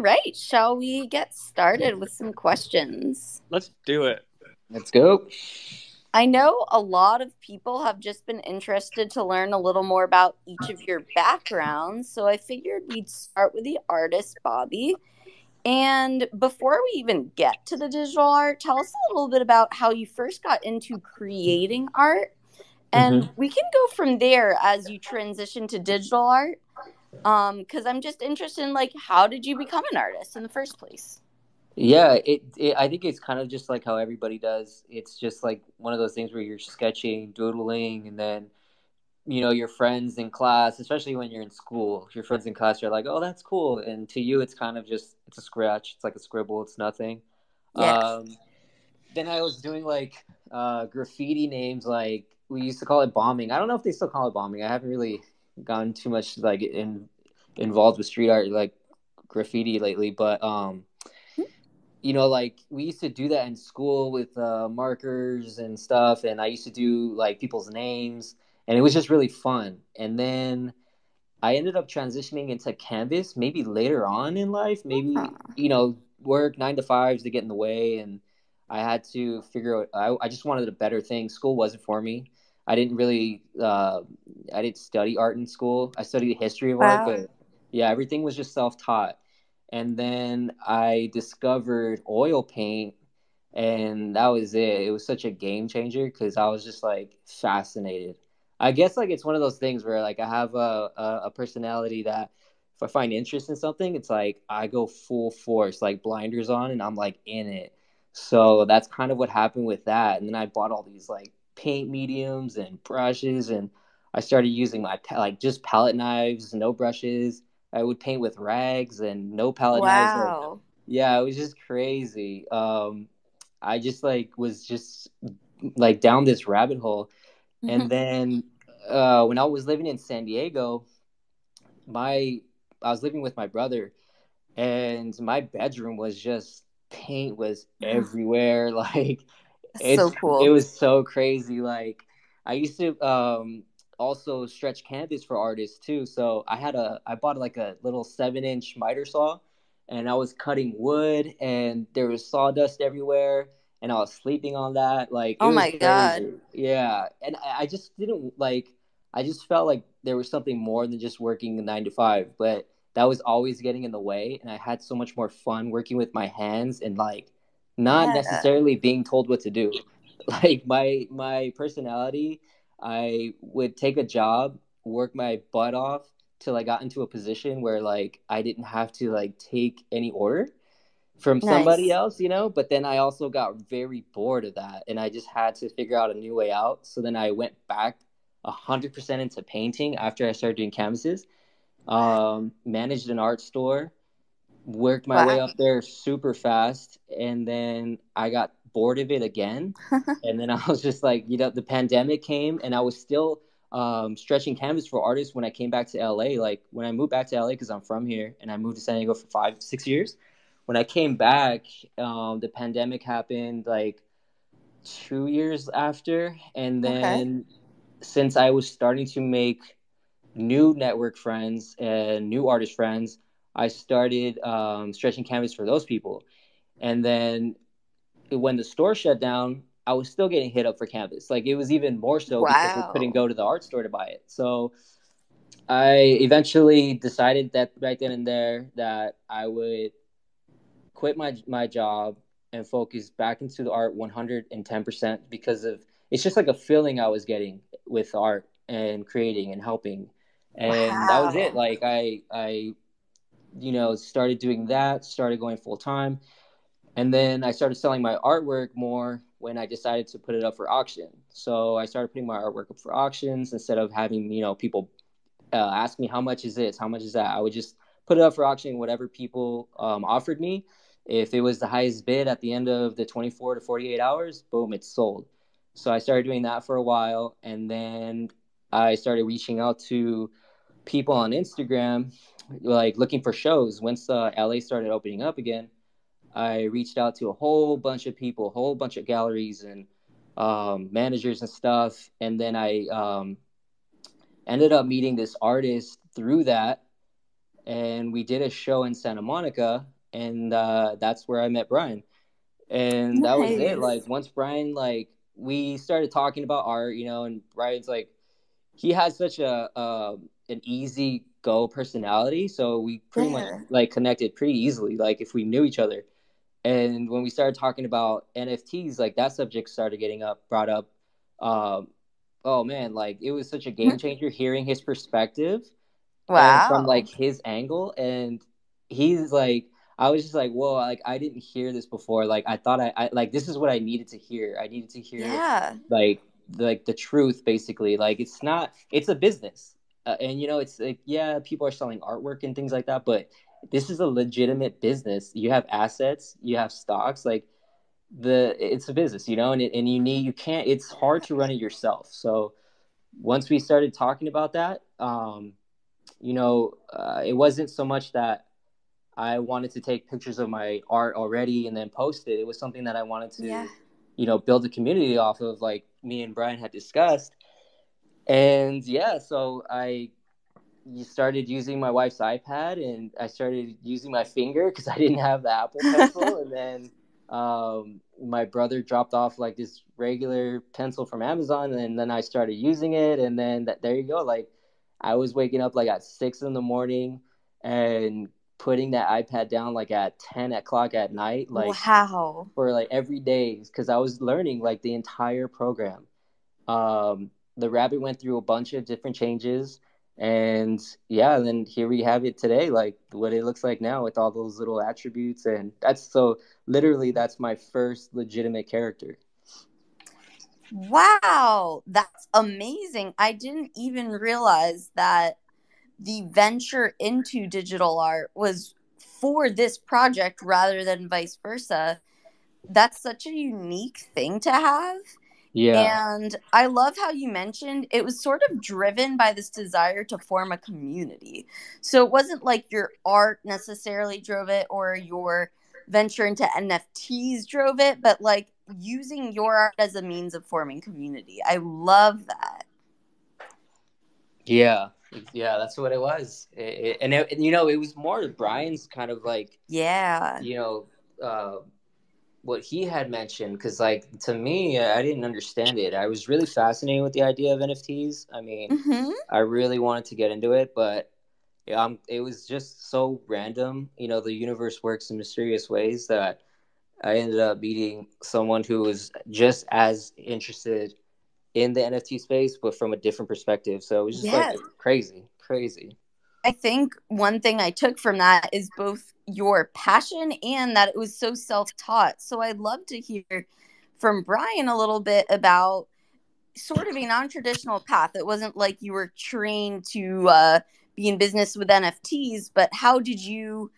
All right, shall we get started with some questions? Let's do it. Let's go. I know a lot of people have just been interested to learn a little more about each of your backgrounds, so I figured we'd start with the artist, Bobby. And before we even get to the digital art, tell us a little bit about how you first got into creating art. And mm-hmm. we can go from there as you transition to digital art. Um, because I'm just interested in like how did you become an artist in the first place? Yeah, it, it, I think it's kind of just like how everybody does. It's just like one of those things where you're sketching, doodling, and then you know your friends in class, especially when you're in school, your friends in class are like, "Oh, that's cool," and to you, it's kind of just it's a scratch. It's like a scribble. It's nothing. Yeah. Um, then I was doing like uh, graffiti names, like we used to call it bombing. I don't know if they still call it bombing. I haven't really gotten too much like in involved with street art like graffiti lately, but um you know, like we used to do that in school with uh, markers and stuff, and I used to do like people's names, and it was just really fun. And then I ended up transitioning into Canvas maybe later on in life, maybe you know, work nine to fives to get in the way, and I had to figure out. I, I just wanted a better thing. School wasn't for me. I didn't really, uh, I didn't study art in school. I studied the history of wow. art, but yeah, everything was just self taught and then I discovered oil paint, and that was it. It was such a game changer because I was just like fascinated. I guess like it's one of those things where like I have a, a, a personality that if I find interest in something, it's like I go full force, like blinders on, and I'm like in it. So that's kind of what happened with that. And then I bought all these like paint mediums and brushes, and I started using my like just palette knives, no brushes I would paint with rags and no palette wow. knives. Like, yeah, it was just crazy. Um, I just like was just like down this rabbit hole, mm-hmm. and then uh, when I was living in San Diego, my I was living with my brother, and my bedroom was just paint was everywhere. Like it's so cool. It was so crazy. Like I used to um also stretch canvas for artists too. So I had a I bought like a little seven inch miter saw, and I was cutting wood, and there was sawdust everywhere, and I was sleeping on that. Like oh my crazy. god, yeah. And I just didn't like. I just felt like there was something more than just working nine to five, but that was always getting in the way, and I had so much more fun working with my hands and like not yeah. necessarily being told what to do. Like my my personality I would take a job, work my butt off till I got into a position where like I didn't have to like take any order from nice. somebody else, you know. But then I also got very bored of that, and I just had to figure out a new way out. So then I went back hundred percent into painting after I started doing canvases. Um, managed an art store, worked my wow. way up there super fast, and then I got bored of it again. and then I was just like, you know, the pandemic came and I was still um, stretching canvas for artists when I came back to LA. Like when I moved back to LA, because I'm from here and I moved to San Diego for five, six years. When I came back, um, the pandemic happened like two years after. And then okay. since I was starting to make new network friends and new artist friends, I started um, stretching canvas for those people. And then when the store shut down, I was still getting hit up for canvas. Like it was even more so wow. because we couldn't go to the art store to buy it. So I eventually decided that right then and there that I would quit my my job and focus back into the art 110% because of it's just like a feeling I was getting with art and creating and helping. And wow. that was it. Like I I you know started doing that, started going full time and then I started selling my artwork more when I decided to put it up for auction. So I started putting my artwork up for auctions instead of having you know people uh, ask me how much is this, how much is that. I would just put it up for auction, whatever people um, offered me. If it was the highest bid at the end of the 24 to 48 hours, boom, it's sold. So I started doing that for a while, and then I started reaching out to people on Instagram, like looking for shows. Once uh, LA started opening up again, I reached out to a whole bunch of people, a whole bunch of galleries and um, managers and stuff. And then I um, ended up meeting this artist through that. and we did a show in Santa Monica, and uh, that's where I met Brian, and that was it. Like once Brian like we started talking about art, you know, and Brian's like he has such a uh, an easy go personality, so we pretty yeah. much like connected pretty easily. Like if we knew each other, and when we started talking about NFTs, like that subject started getting up brought up. Um, oh man, like it was such a game changer hearing his perspective. Wow. From like his angle, and he's like, I was just like, whoa, like I didn't hear this before. Like I thought I, I like this is what I needed to hear. I needed to hear, yeah, like like the truth, basically. Like it's not, it's a business, uh, and you know, it's like yeah, people are selling artwork and things like that, but this is a legitimate business. You have assets, you have stocks, like the it's a business, you know, and it, and you need you can't. It's hard to run it yourself. So once we started talking about that, um, you know, uh, it wasn't so much that I wanted to take pictures of my art already and then post it. It was something that I wanted to, yeah. you know, build a community off of, like me and Brian had discussed. And yeah, so I started using my wife's iPad and I started using my finger because I didn't have the Apple Pencil. and then um, my brother dropped off like this regular pencil from Amazon, and then I started using it. And then that, there you go. Like I was waking up like at six in the morning and putting that iPad down like at 10 o'clock at night, like wow, for like every day because I was learning like the entire program. Um, the rabbit went through a bunch of different changes and yeah and then here we have it today like what it looks like now with all those little attributes and that's so literally that's my first legitimate character. Wow that's amazing. I didn't even realize that the venture into digital art was for this project rather than vice versa. That's such a unique thing to have yeah. And I love how you mentioned it was sort of driven by this desire to form a community. So it wasn't like your art necessarily drove it or your venture into NFTs drove it, but like using your art as a means of forming community. I love that. Yeah. Yeah, that's what it was. It, it, and, it, and, you know, it was more Brian's kind of like, yeah, you know, uh, what he had mentioned because like to me i didn't understand it. I was really fascinated with the idea of nfts i mean mm-hmm. i really wanted to get into it but um, it was just so random. You know the universe works in mysterious ways that i ended up meeting someone who was just as interested in the nft space but from a different perspective. So it was just yes. like crazy crazy I think one thing I took from that is both your passion and that it was so self taught. So I'd love to hear from Brian a little bit about sort of a non traditional path. It wasn't like you were trained to uh, be in business with NFTs, but how did you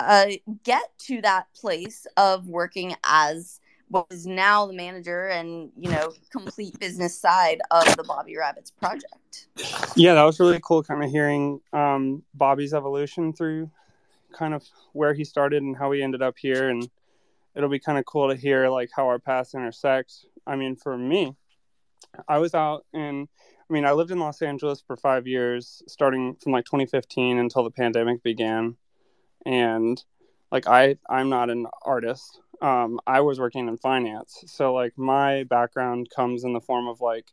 uh, get to that place of working as what is now the manager and you know complete business side of the Bobby Rabbits project. Yeah, that was really cool. Kind of hearing um, Bobby's evolution through kind of where he started and how he ended up here, and it'll be kind of cool to hear like how our paths intersect. I mean, for me, I was out in. I mean, I lived in Los Angeles for five years, starting from like 2015 until the pandemic began, and like I, I'm not an artist um, I was working in finance. So like my background comes in the form of like,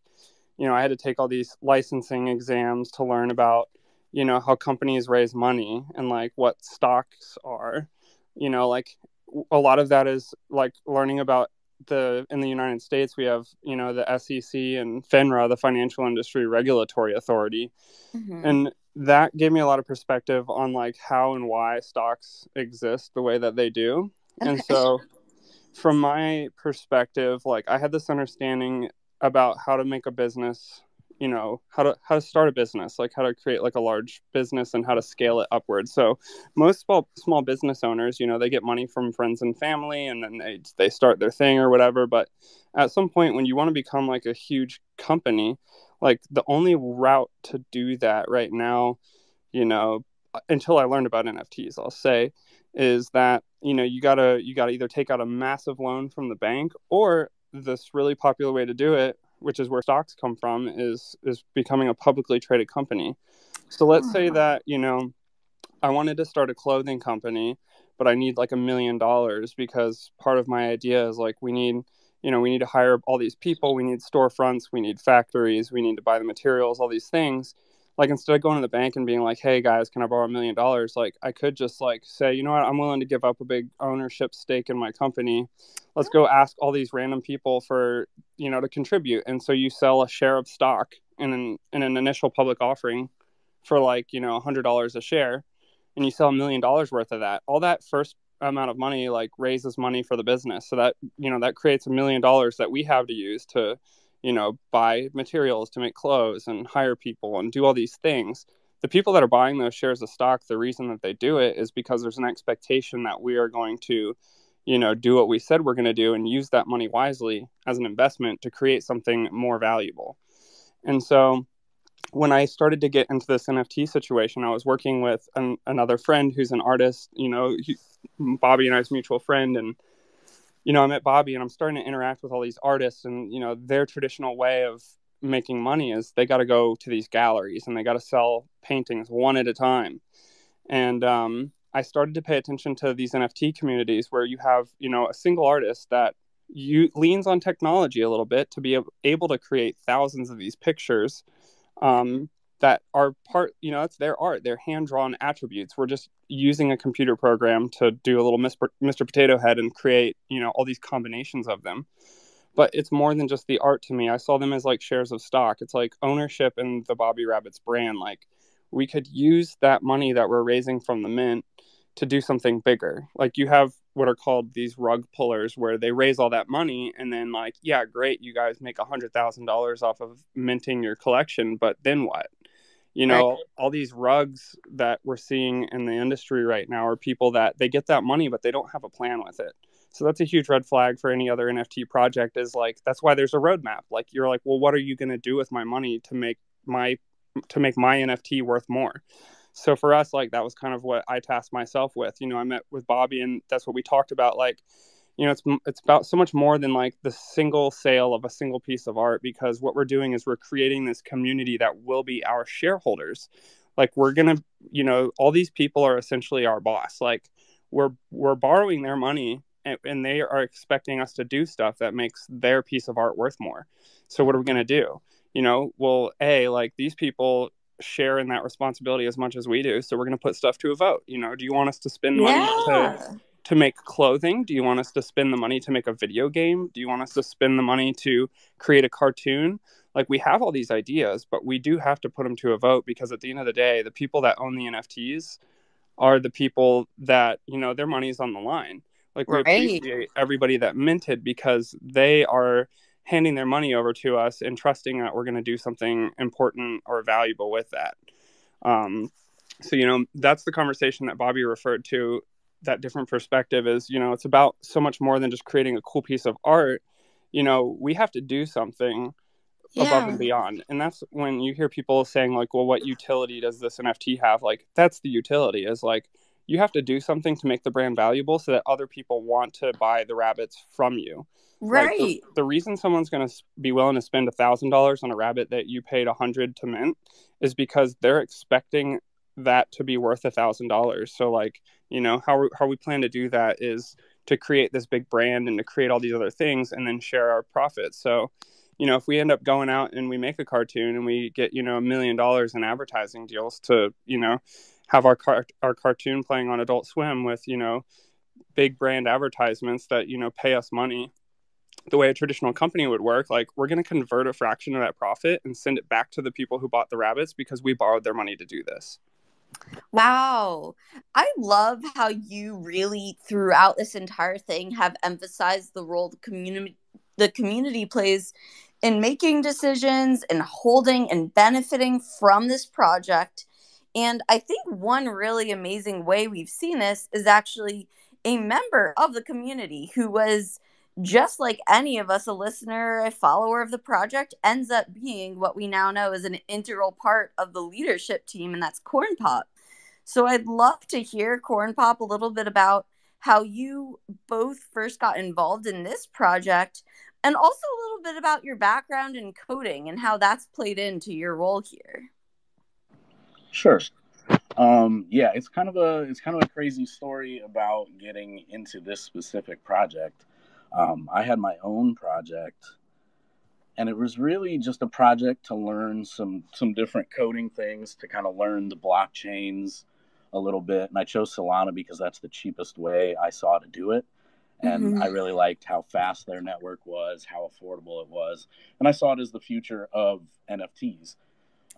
you know, I had to take all these licensing exams to learn about, you know, how companies raise money and like what stocks are. You know, like a lot of that is like learning about the in the United States we have, you know, the SEC and FINRA, the Financial Industry Regulatory Authority. Mm-hmm. And that gave me a lot of perspective on like how and why stocks exist the way that they do. Okay. And so from my perspective, like I had this understanding about how to make a business, you know, how to how to start a business, like how to create like a large business and how to scale it upwards. So most small small business owners, you know, they get money from friends and family and then they they start their thing or whatever, but at some point when you want to become like a huge company, like the only route to do that right now, you know, until I learned about NFTs, I'll say, is that you know you gotta you gotta either take out a massive loan from the bank or this really popular way to do it which is where stocks come from is is becoming a publicly traded company so let's say hmm. that you know I wanted to start a clothing company, but I need like a million dollars because part of my idea is like we need, you know, we need to hire all these people, we need storefronts, we need factories, we need to buy the materials, all these things. Like instead of going to the bank and being like, "Hey guys, can I borrow a million dollars?" Like I could just like say, "You know what? I'm willing to give up a big ownership stake in my company. Let's go ask all these random people for, you know, to contribute." And so you sell a share of stock in an in an initial public offering for like you know a hundred dollars a share and you sell a million dollars worth of that all that first amount of money like raises money for the business so that you know that creates a million dollars that we have to use to you know buy materials to make clothes and hire people and do all these things the people that are buying those shares of stock the reason that they do it is because there's an expectation that we are going to you know do what we said we're going to do and use that money wisely as an investment to create something more valuable and so when I started to get into this NFT situation, I was working with an, another friend who's an artist. You know, he, Bobby and I's mutual friend, and you know, I met Bobby, and I'm starting to interact with all these artists, and you know, their traditional way of making money is they got to go to these galleries and they got to sell paintings one at a time. And um, I started to pay attention to these NFT communities where you have, you know, a single artist that you leans on technology a little bit to be able to create thousands of these pictures um, that are part you know that's their art their hand drawn attributes. We're just using a computer program to do a little mr potato head and create you know all these combinations of them. But it's more than just the art to me. I saw them as like shares of stock. It's like ownership in the bobby rabbits brand. Like we could use that money that we're raising from the mint to do something bigger. Like you have what are called these rug pullers where they raise all that money and then like yeah great you guys make a hundred thousand dollars off of minting your collection but then what you know right. all these rugs that we're seeing in the industry right now are people that they get that money but they don't have a plan with it. So that's a huge red flag for any other nft project is like that's why there's a roadmap. Like you're like well what are you going to do with my money to make my to make my nft worth more? So for us like that was kind of what i tasked myself with. You know i met with bobby and that's what we talked about like you know it's it's about so much more than like the single sale of a single piece of art because what we're doing is we're creating this community that will be our shareholders like we're going to you know all these people are essentially our boss like we're we're borrowing their money and, and they are expecting us to do stuff that makes their piece of art worth more so what are we going to do you know well a like these people share in that responsibility as much as we do. So we're going to put stuff to a vote. You know, do you want us to spend money yeah. to to make clothing? Do you want us to spend the money to make a video game? Do you want us to spend the money to create a cartoon? Like we have all these ideas, but we do have to put them to a vote because at the end of the day, the people that own the NFTs are the people that, you know, their money is on the line. Like we right. appreciate everybody that minted because they are handing their money over to us and trusting that we're going to do something important or valuable with that. Um, so, you know, that's the conversation that Bobby referred to. That different perspective is, you know, it's about so much more than just creating a cool piece of art. You know, we have to do something yeah. above and beyond. And that's when you hear people saying, like, well, what utility does this NFT have? Like, that's the utility is like, you have to do something to make the brand valuable so that other people want to buy the rabbits from you. Right. Like the, the, reason someone's going to be willing to spend a thousand dollars on a rabbit that you paid a hundred to mint is because they're expecting that to be worth a thousand dollars. So like, you know, how, how we plan to do that is to create this big brand and to create all these other things and then share our profits. So, you know, if we end up going out and we make a cartoon and we get, you know, a million dollars in advertising deals to, you know, have our car- our cartoon playing on Adult Swim with, you know, big brand advertisements that, you know, pay us money the way a traditional company would work, like we're going to convert a fraction of that profit and send it back to the people who bought the rabbits because we borrowed their money to do this. Wow. I love how you really throughout this entire thing have emphasized the role the community the community plays in making decisions and holding and benefiting from this project. And I think one really amazing way we've seen this is actually a member of the community who was just like any of us, a listener, a follower of the project, ends up being what we now know is an integral part of the leadership team, and that's Corn Pop. So I'd love to hear Corn Pop a little bit about how you both first got involved in this project and also a little bit about your background in coding and how that's played into your role here. Sure. Um, yeah, it's kind of a it's kind of a crazy story about getting into this specific project. Um, I had my own project, and it was really just a project to learn some some different coding things to kind of learn the blockchains a little bit. And I chose Solana because that's the cheapest way I saw to do it, and Mhm. I really liked how fast their network was, how affordable it was, and I saw it as the future of NFTs.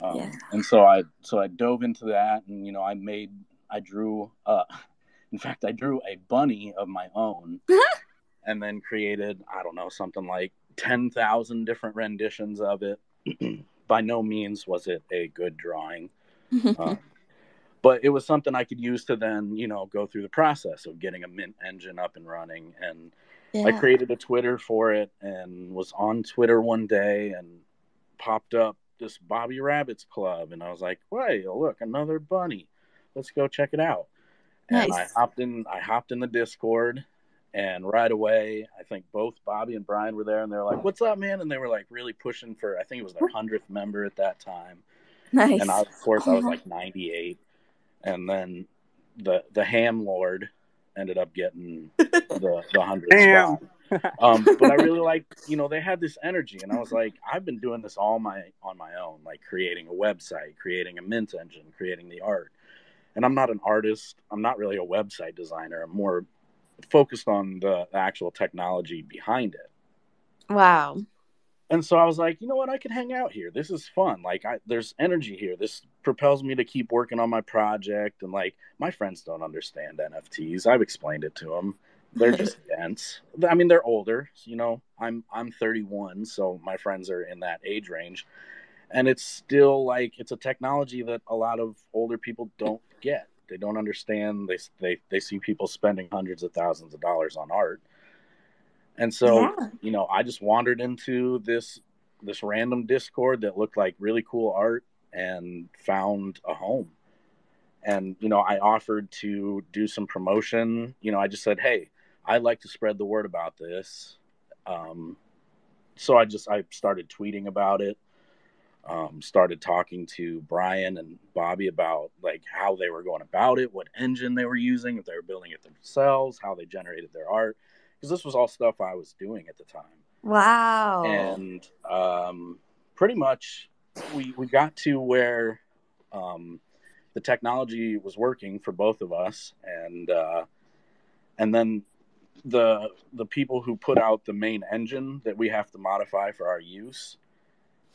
Um, Yeah. And so I so I dove into that, and you know I made I drew uh, in fact I drew a bunny of my own, and then created I don't know something like ten thousand different renditions of it. By no means was it a good drawing, um, but it was something I could use to then you know go through the process of getting a mint engine up and running and I created a Twitter for it and was on Twitter one day and popped up this Bobby Rabbits Club and I was like, "Wait, look, another bunny. Let's go check it out." And I hopped in I hopped in the Discord and right away I think both Bobby and Brian were there and they were like, "What's up, man?" and they were like really pushing for I think it was their 100th member at that time Nice. and I, of course I was like 98, and then the the Ham Lord ended up getting the the hundred Damn. spot. Um, but I really liked, you know, they had this energy, and I was like, I've been doing this all my on my own, like creating a website, creating a mint engine, creating the art, and I'm not an artist. I'm not really a website designer. I'm more focused on the, actual technology behind it. wow. And so I was like, you know what? I can hang out here. This is fun. Like, I, there's energy here. This propels me to keep working on my project. And like, my friends don't understand NFTs. I've explained it to them. They're just dense. I mean, they're older. You know, I'm I'm 31, so my friends are in that age range. And it's still like it's a technology that a lot of older people don't get. They don't understand. They they they see people spending hundreds of thousands of dollars on art. And so Yeah. you know, I just wandered into this this random Discord that looked like really cool art and found a home. And you know, I offered to do some promotion. You know, I just said, "Hey, I'd like to spread the word about this." Um, so I just I started tweeting about it. Um, started talking to Brian and Bobby about like how they were going about it, what engine they were using, if they were building it themselves, how they generated their art, because this was all stuff I was doing at the time Wow. and um, pretty much we we got to where um, the technology was working for both of us, and uh, and then the the people who put out the main engine that we have to modify for our use,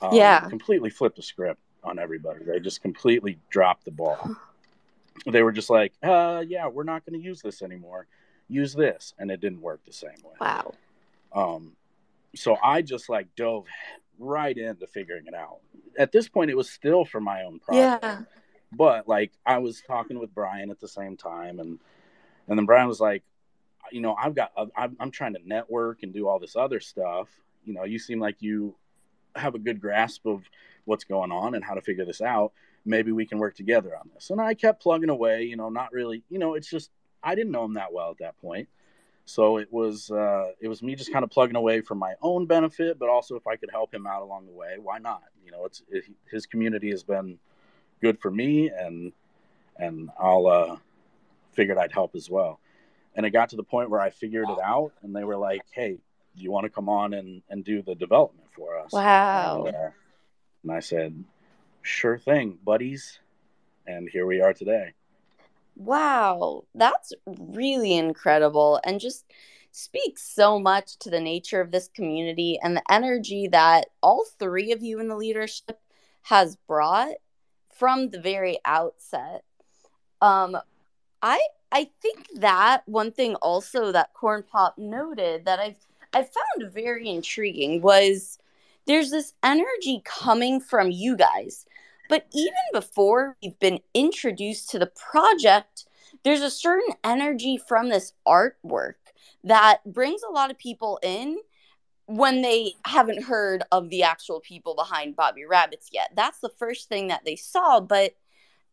um, Yeah. completely flipped the script on everybody. They just completely dropped the ball. They were just like, uh, yeah, we're not going to use this anymore. Use this, and it didn't work the same way. wow. Um, so I just like dove right into figuring it out. At this point, it was still for my own project, Yeah. but like I was talking with Brian at the same time, and and then Brian was like, you know, I've got, I'm, I'm trying to network and do all this other stuff. You know, you seem like you have a good grasp of what's going on and how to figure this out. Maybe we can work together on this. And I kept plugging away. You know, not really. You know, it's just I didn't know him that well at that point. So it was uh, it was me just kind of plugging away for my own benefit, but also if I could help him out along the way, why not? You know, it's it, his community has been good for me, and and I'll uh, figured I'd help as well. And it got to the point where I figured it out, and they were like, "Hey, do you want to come on and and do the development for us?" Wow. And, uh, and I said, "Sure thing, buddies." And here we are today. Wow, that's really incredible and just speaks so much to the nature of this community and the energy that all three of you in the leadership has brought from the very outset. Um I I think that one thing also that Corn Pop noted that I've I found very intriguing was there's this energy coming from you guys but even before we've been introduced to the project, there's a certain energy from this artwork that brings a lot of people in when they haven't heard of the actual people behind Bobby Rabbits yet. That's the first thing that they saw, but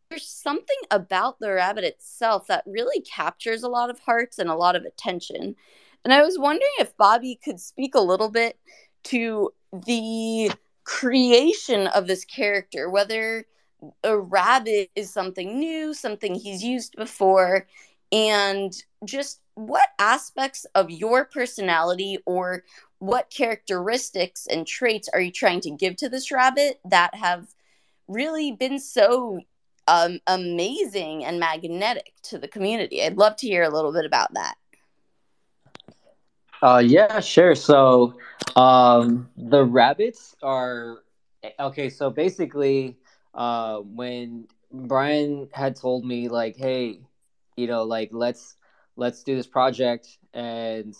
there's something about the rabbit itself that really captures a lot of hearts and a lot of attention. And I was wondering if Bobby could speak a little bit to the creation of this character, whether a rabbit is something new, something he's used before, and just what aspects of your personality or what characteristics and traits are you trying to give to this rabbit that have really been so um, amazing and magnetic to the community? I'd love to hear a little bit about that. Uh, yeah, sure. So, um, the rabbits are okay. So basically, uh, when Brian had told me like, "Hey, you know, like let's let's do this project," and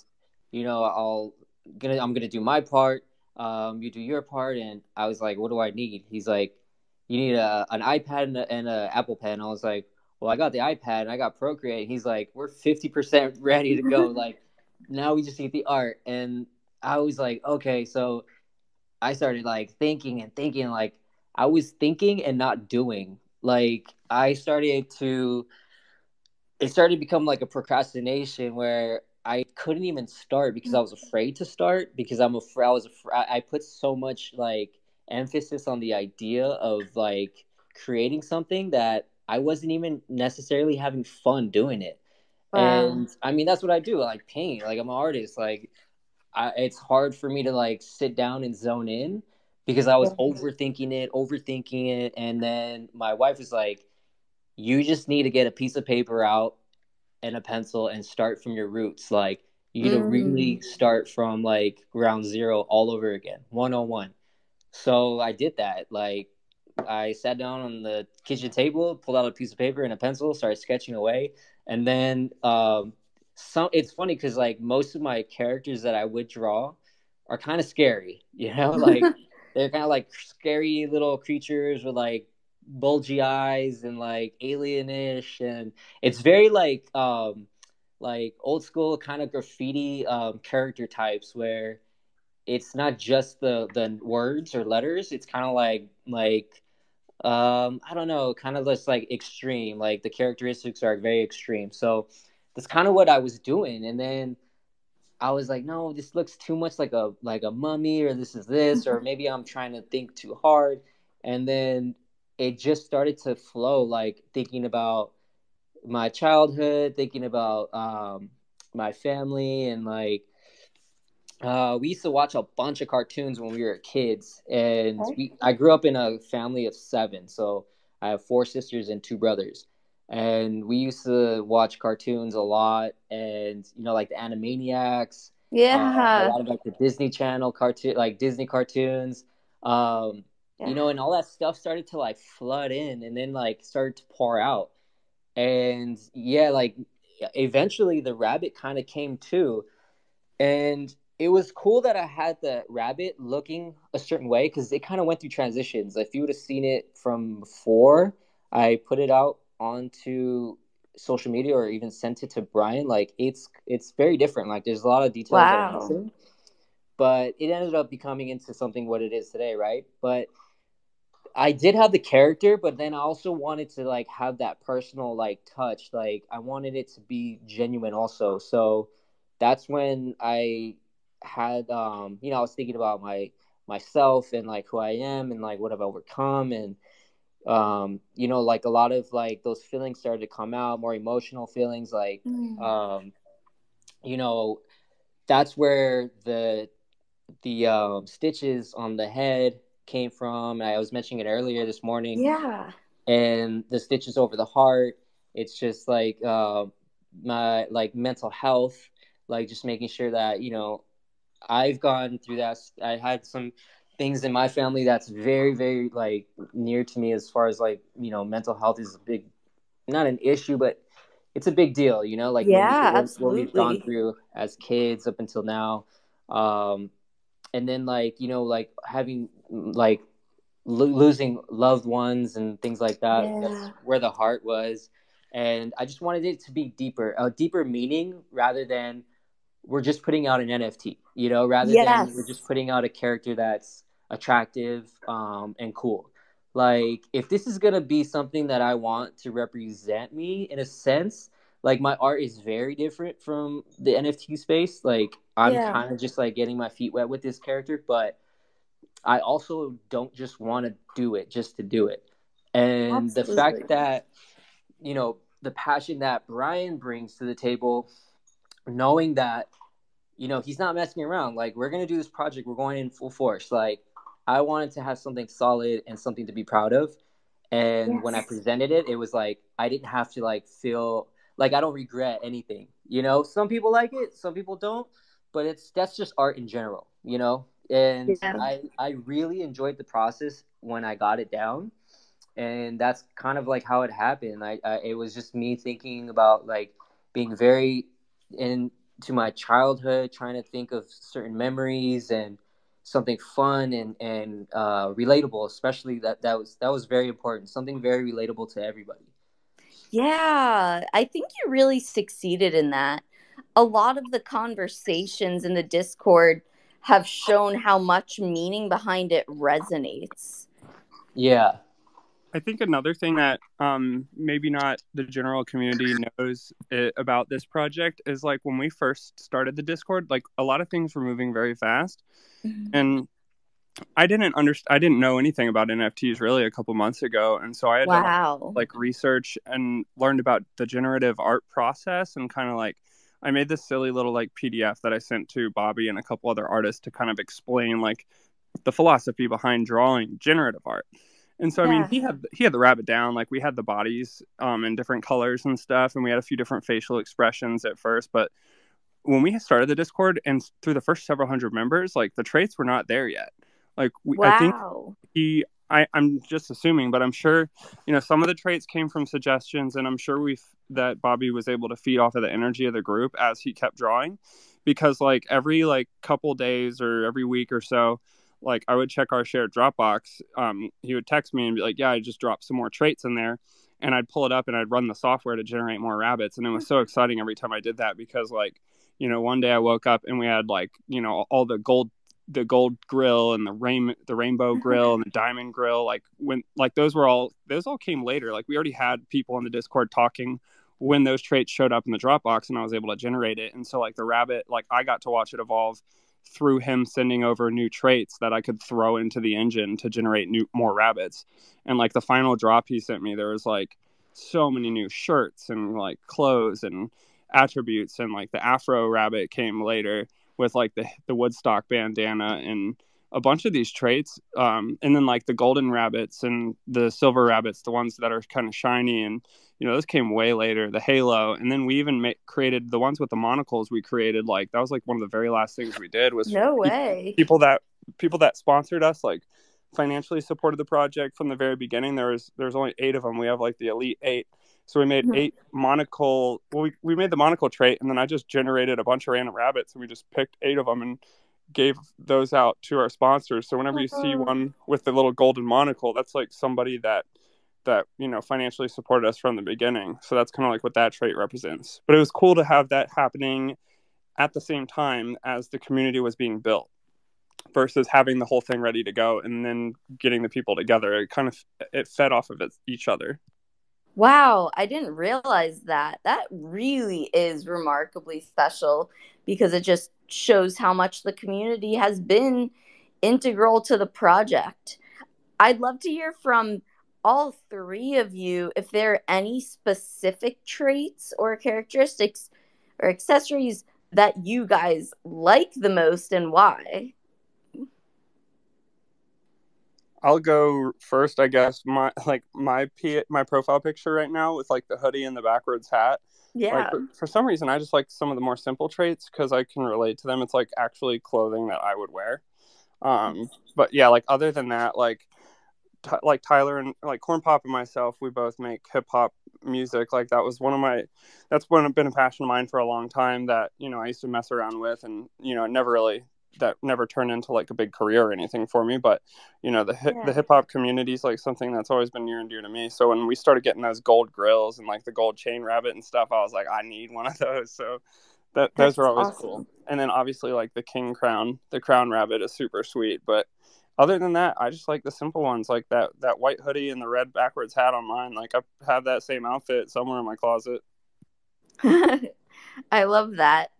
you know, I'll gonna I'm gonna do my part. Um, you do your part, and I was like, "What do I need?" He's like, "You need a an iPad and, a, and a Apple Pen." I was like, "Well, I got the iPad and I got Procreate." He's like, "We're fifty percent ready to go." like, now we just need the art, and I was like, "Okay." So I started like thinking and thinking, like I was thinking and not doing. Like I started to, it started to become like a procrastination where I couldn't even start because I was afraid to start because I'm afraid I was afraid I put so much like emphasis on the idea of like creating something that I wasn't even necessarily having fun doing it. Wow. And I mean that's what I do. I like paint. Like I'm an artist. Like I, it's hard for me to like sit down and zone in because I was overthinking it, overthinking it, and then my wife was like, "You just need to get a piece of paper out and a pencil and start from your roots. Like you need mm. to really mm. start from like ground zero all over again, one on one. So I did that. Like I sat down on the kitchen table, pulled out a piece of paper and a pencil, started sketching away, and then um, some. It's funny because like most of my characters that I would draw are kind of scary, you know, like they're kind of like scary little creatures with like bulgy eyes and like alienish and it's very like um like old school kind of graffiti um character types where it's not just the the words or letters it's kind of like like um i don't know kind of just like extreme like the characteristics are very extreme. So that's kind of what i was doing and then i was like no this looks too much like a like a mummy or this is this or maybe i'm trying to think too hard. And then it just started to flow like thinking about my childhood thinking about um, my family and like uh, we used to watch a bunch of cartoons when we were kids and we, i grew up in a family of seven so i have four sisters and two brothers and we used to watch cartoons a lot and you know like the animaniacs yeah uh, a lot of like the disney channel cartoon like disney cartoons um, yeah. you know, and all that stuff started to like flood in and then like started to pour out. And yeah, like eventually the rabbit kind of came too. And it was cool that I had the rabbit looking a certain way because it kind of went through transitions. If you would have seen it from before I put it out onto social media or even sent it to Brian, like it's it's very different. Like there's a lot of details wow. but it ended up becoming into something what it is today, right? But I did have the character, but then I also wanted to like have that personal like touch. Like I wanted it to be genuine also. So that's when I had um you know, I was thinking about my myself and like who I am and like what I've overcome and um you know like a lot of like those feelings started to come out more emotional feelings like mm. um you know that's where the the um stitches on the head came from. I was mentioning it earlier this morning. Yeah. And the stitches over the heart. It's just like uh, my like mental health, like just making sure that you know I've gone through that. I had some things in my family that's very very like near to me as far as like you know mental health is a big not an issue but it's a big deal you know like yeah what, we, what we've gone through as kids up until now um and then like you know like having like lo- losing loved ones and things like that. Yeah. That's where the heart was, and I just wanted it to be deeper, a deeper meaning rather than we're just putting out an NFT. You know, rather yes. than we're just putting out a character that's attractive um, and cool. Like, if this is gonna be something that I want to represent me in a sense, like my art is very different from the NFT space. Like, I'm yeah. kind of just like getting my feet wet with this character, but I also don't just want to do it just to do it. and Absolutely. the fact that you know the passion that Brian brings to the table, knowing that you know he's not messing around. Like we're gonna do this project, we're going in full force. Like I wanted to have something solid and something to be proud of. And yes. when I presented it, it was like I didn't have to like feel like I don't regret anything. You know, some people like it, some people don't, but it's that's just art in general, you know? And yeah. I I really enjoyed the process when I got it down. And that's kind of like how it happened. I, I it was just me thinking about like being very into my childhood, trying to think of certain memories and something fun and and uh, relatable. Especially that that was that was very important. Something very relatable to everybody. Yeah, I think you really succeeded in that. A lot of the conversations in the Discord have shown how much meaning behind it resonates. Yeah. I think another thing that um, maybe not the general community knows it, about this project is like when we first started the Discord, like a lot of things were moving very fast. Mm-hmm. And I didn't understand. I didn't know anything about NFTs really a couple months ago, and so I had wow. done, like research and learned about the generative art process and kind of like I made this silly little like PDF that I sent to Bobby and a couple other artists to kind of explain like the philosophy behind drawing generative art. And so, I mean, he had he had the rabbit down. Like we had the bodies um, in different colors and stuff, and we had a few different facial expressions at first. But when we started the Discord and through the first several hundred members, like the traits were not there yet. Like we, wow. I think he, I, I'm just assuming, but I'm sure, you know, some of the traits came from suggestions, and I'm sure we that Bobby was able to feed off of the energy of the group as he kept drawing, because like every like couple days or every week or so, like I would check our shared Dropbox. Um, he would text me and be like, "Yeah, I just dropped some more traits in there." And I'd pull it up and I'd run the software to generate more rabbits. And it was so exciting every time I did that because, like, you know, one day I woke up and we had like, you know, all the gold the gold grill and the rain the rainbow grill and the diamond grill like when like those were all those all came later like we already had people in the discord talking when those traits showed up in the dropbox and i was able to generate it and so like the rabbit like i got to watch it evolve through him sending over new traits that i could throw into the engine to generate new more rabbits. And like the final drop he sent me there was like so many new shirts and like clothes and attributes and like the afro rabbit came later with like the the Woodstock bandana and a bunch of these traits. Um, and then like the golden rabbits and the silver rabbits, the ones that are kind of shiny and you know those came way later. The halo, and then we even ma- created the ones with the monocles. We created like that was like one of the very last things we did was no way people that people that sponsored us like financially supported the project from the very beginning. There was there's only eight of them. We have like the elite eight so we made mm-hmm. eight monocle. Well, we, we made the monocle trait, and then I just generated a bunch of random rabbits, and we just picked eight of them and gave those out to our sponsors. So whenever you see uh-huh. one with the little golden monocle, that's like somebody that that you know financially supported us from the beginning. So that's kind of like what that trait represents. But it was cool to have that happening at the same time as the community was being built versus having the whole thing ready to go and then getting the people together it kind of it fed off of it, each other Wow, I didn't realize that. That really is remarkably special because it just shows how much the community has been integral to the project. I'd love to hear from all three of you if there are any specific traits or characteristics or accessories that you guys like the most and why. I'll go first, I guess. My like my P, my profile picture right now with like the hoodie and the backwards hat. Yeah. Like, for, some reason, I just like some of the more simple traits because I can relate to them. It's like actually clothing that I would wear. Um, but yeah, like other than that, like t- like Tyler and like Corn Pop and myself, we both make hip hop music. Like that was one of my that's one been a passion of mine for a long time. That you know I used to mess around with, and you know never really that never turned into like a big career or anything for me but you know the yeah. the hip hop community is like something that's always been near and dear to me. So when we started getting those gold grills and like the gold chain rabbit and stuff I was like I need one of those. So that those are always awesome. cool and then obviously like the king crown the crown rabbit is super sweet but other than that I just like the simple ones like that that white hoodie and the red backwards hat on mine. Like I have that same outfit somewhere in my closet. I love that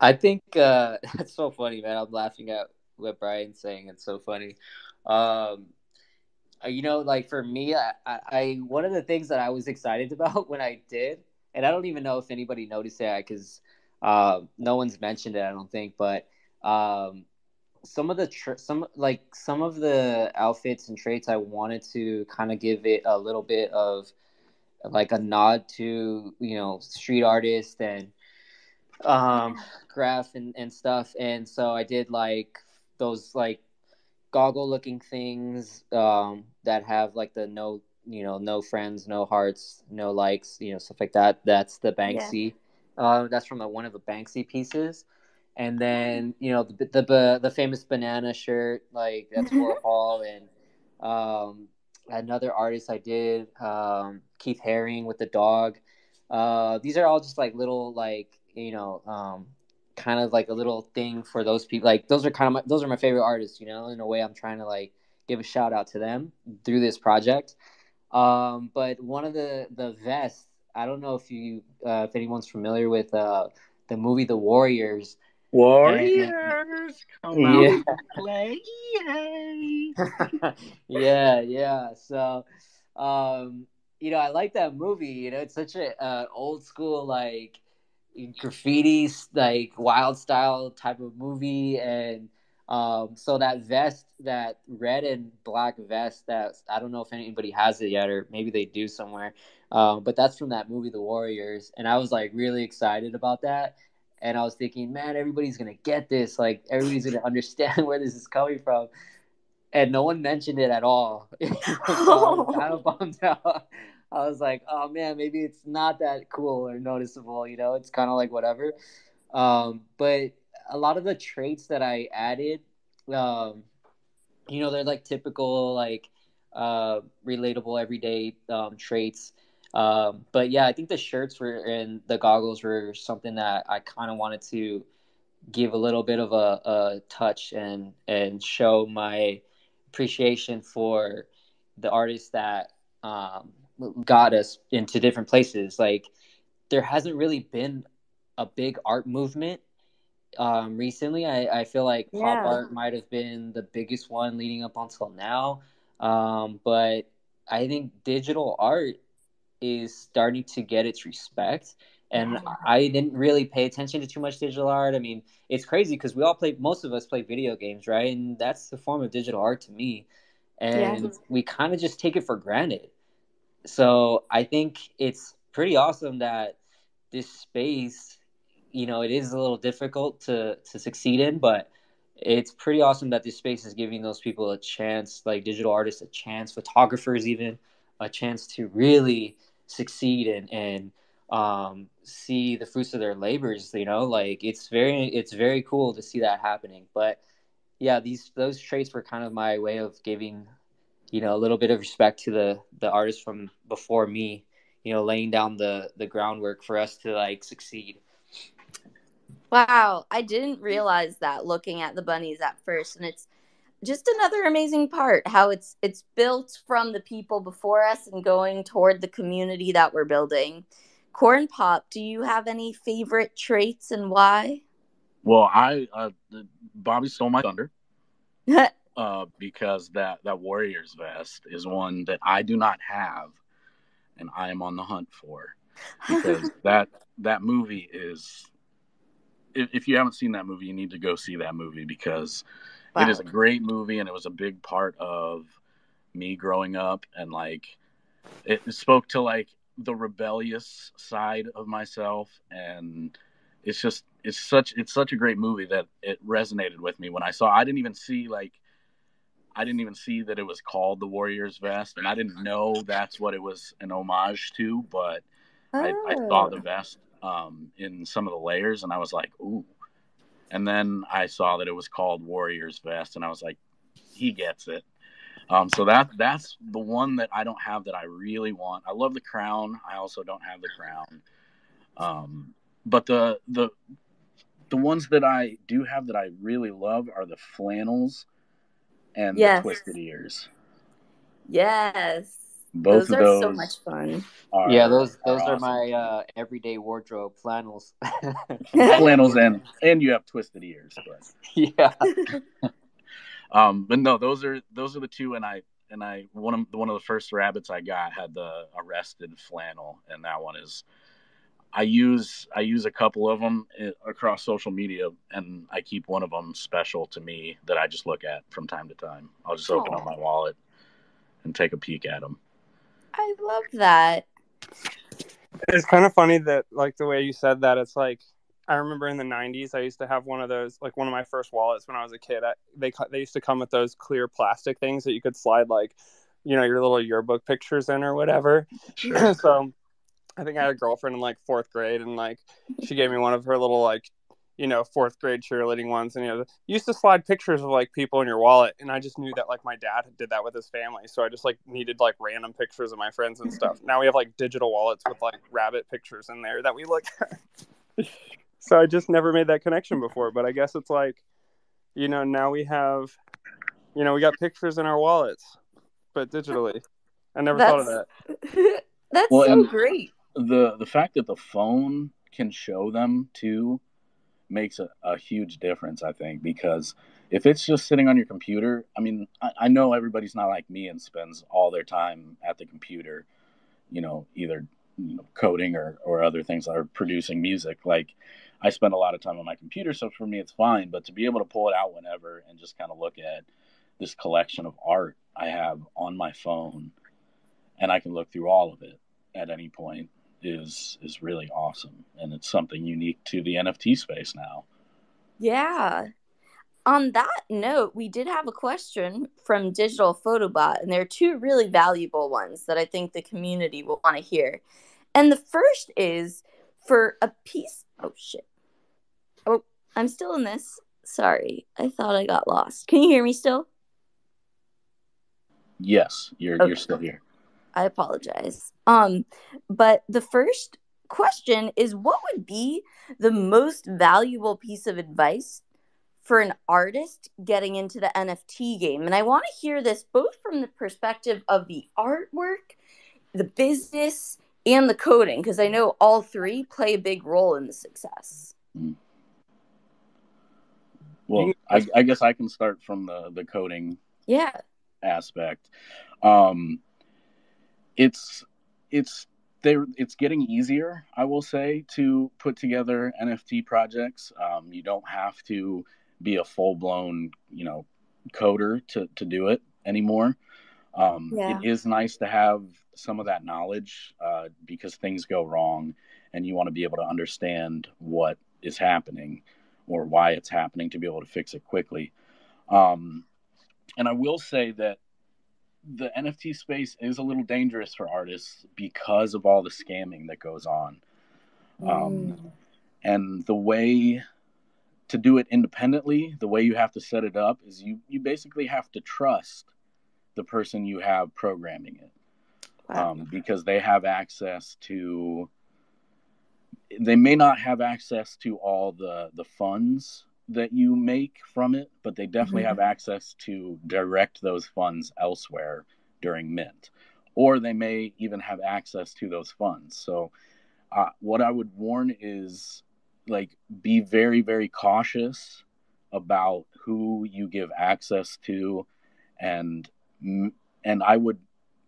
I think uh, that's so funny, man. I'm laughing at what Brian's saying. It's so funny. Um, Uh, You know, like for me, I, I, one of the things that I was excited about when I did, and I don't even know if anybody noticed that because uh, no one's mentioned it. I don't think, but um, some of the tr- some like some of the outfits and traits I wanted to kind of give it a little bit of like a nod to you know street artists and um graph and, and stuff. And so i did like those like goggle looking things um that have like the no you know no friends no hearts no likes you know stuff like that. That's the banksy. Uh that's from the, one of the banksy pieces. And then you know the the, the, the famous banana shirt like that's warhol and um another artist i did um keith haring with the dog. Uh these are all just like little like you know um kind of like a little thing for those people like those are kind of my, those are my favorite artists you know in a way i'm trying to like give a shout out to them through this project um but one of the the vests i don't know if you uh, if anyone's familiar with uh the movie the warriors Warriors, come out Yeah. and play. Yay. yeah, yeah. So, um, you know, I like that movie. You know, it's such a uh, old school like graffiti, like wild style type of movie, and um, so that vest, that red and black vest, that I don't know if anybody has it yet, or maybe they do somewhere. Um, but that's from that movie, The Warriors, and I was like really excited about that. And I was thinking, man, everybody's gonna get this. Like, everybody's gonna understand where this is coming from and no one mentioned it at all. so I was kind of bummed out. I was like, oh man, maybe it's not that cool or noticeable. You know, it's kind of like whatever. Um, but a lot of the traits that I added, um, you know, they're like typical, like uh, relatable, everyday um, traits. Um, but yeah, I think the shirts were and the goggles were something that I kind of wanted to give a little bit of a, a touch and and show my appreciation for the artists that um, got us into different places. Like there hasn't really been a big art movement um, recently. I, I feel like pop art might have been the biggest one leading up until now. Um, but I think digital art is starting to get its respect. And I didn't really pay attention to too much digital art. I mean, it's crazy because we all play, most of us play video games, right? And that's the form of digital art to me. And Yeah. we kind of just take it for granted. So I think it's pretty awesome that this space, you know, it is a little difficult to to succeed in, but it's pretty awesome that this space is giving those people a chance, like digital artists, a chance, photographers even, a chance to really succeed and and um, see the fruits of their labors. You know, like it's very it's very cool to see that happening. But yeah, these those traits were kind of my way of giving, you know, a little bit of respect to the the artists from before me. You know, laying down the the groundwork for us to like succeed. Wow, I didn't realize that looking at the bunnies at first, and it's just another amazing part how it's it's built from the people before us and going toward the community that we're building. Corn Pop, do you have any favorite traits and why? Well, I uh, Bobby stole my thunder uh, because that that Warriors vest is one that I do not have, and I am on the hunt for because that that movie is. If, if you haven't seen that movie, you need to go see that movie because it is a great movie and it was a big part of me growing up and like it spoke to like the rebellious side of myself and it's just it's such it's such a great movie that it resonated with me when I saw I didn't even see like I didn't even see that it was called the Warriors vest and I didn't know that's what it was an homage to but I, I saw the vest um, in some of the layers and I was like ooh and then I saw that it was called Warriors vest and I was like he gets it um, so that that's the one that I don't have that I really want. I love the crown. I also don't have the crown. Um, but the the the ones that I do have that I really love are the flannels and Yes. the twisted ears. Yes. Both those of are so much fun. are yeah, those those are awesome. my uh, everyday wardrobe flannels. flannels and and you have twisted ears, but yeah, um, but no, those are those are the two, and I and I one of the one of the first rabbits I got had the arrested flannel, and that one is. I use I use a couple of them eh, across social media, and I keep one of them special to me that I just look at from time to time. I'll just open Aw. up my wallet and take a peek at them. I love that. It's kind of funny that like the way you said that. It's like I remember in the '90s, I used to have one of those, like one of my first wallets when I was a kid. I, they they used to come with those clear plastic things that you could slide like, you know, your little yearbook pictures in or whatever. so, I think I had a girlfriend in like fourth grade, and like she gave me one of her little like, you know, fourth grade cheerleading ones, and you know, used to slide pictures of like people in your wallet, and I just knew that like my dad did that with his family, so I just like needed like random pictures of my friends and stuff. Now we have like digital wallets with like rabbit pictures in there that we look at. so I just never made that connection before, but I guess it's like, you know, now we have, you know, we got pictures in our wallets, but digitally. I never thought of that. That's that's Well, so and- great. The the fact that the phone can show them too makes a, a huge difference i think because if it's just sitting on your computer i mean I, I know everybody's not like me and spends all their time at the computer you know either you know, coding or, or other things or producing music. Like i spend a lot of time on my computer so for me it's fine. But to be able to pull it out whenever and just kind of look at this collection of art i have on my phone and i can look through all of it at any point is is really awesome and it's something unique to the NFT space now. Yeah. On that note, we did have a question from Digital Photobot, and there are two really valuable ones that I think the community will want to hear. And the first is for a piece. Oh, shit. Oh, I'm still in this. Sorry. I thought I got lost. Can you hear me still? Yes, you're Okay. you're still here. I apologize. Um, but the first question is what would be the most valuable piece of advice for an artist getting into the NFT game? And I want to hear this both from the perspective of the artwork, the business, and the coding, because I know all three play a big role in the success. Well, I, I guess I can start from the the coding Yeah. aspect. Um, it's it's there. It's getting easier, I will say, to put together NFT projects. Um, you don't have to be a full blown, you know, coder to to do it anymore. Um, Yeah. It is nice to have some of that knowledge uh, because things go wrong, and you want to be able to understand what is happening or why it's happening to be able to fix it quickly. Um, and I will say that the NFT space is a little dangerous for artists because of all the scamming that goes on. Um, and the way to do it independently, the way you have to set it up is you you basically have to trust the person you have programming it Wow. um, because they have access to they may not have access to all the the funds that you make from it but they definitely Mhm. have access to direct those funds elsewhere during mint. Or they may even have access to those funds. So uh, what i would warn is like be very very cautious about who you give access to. And and i would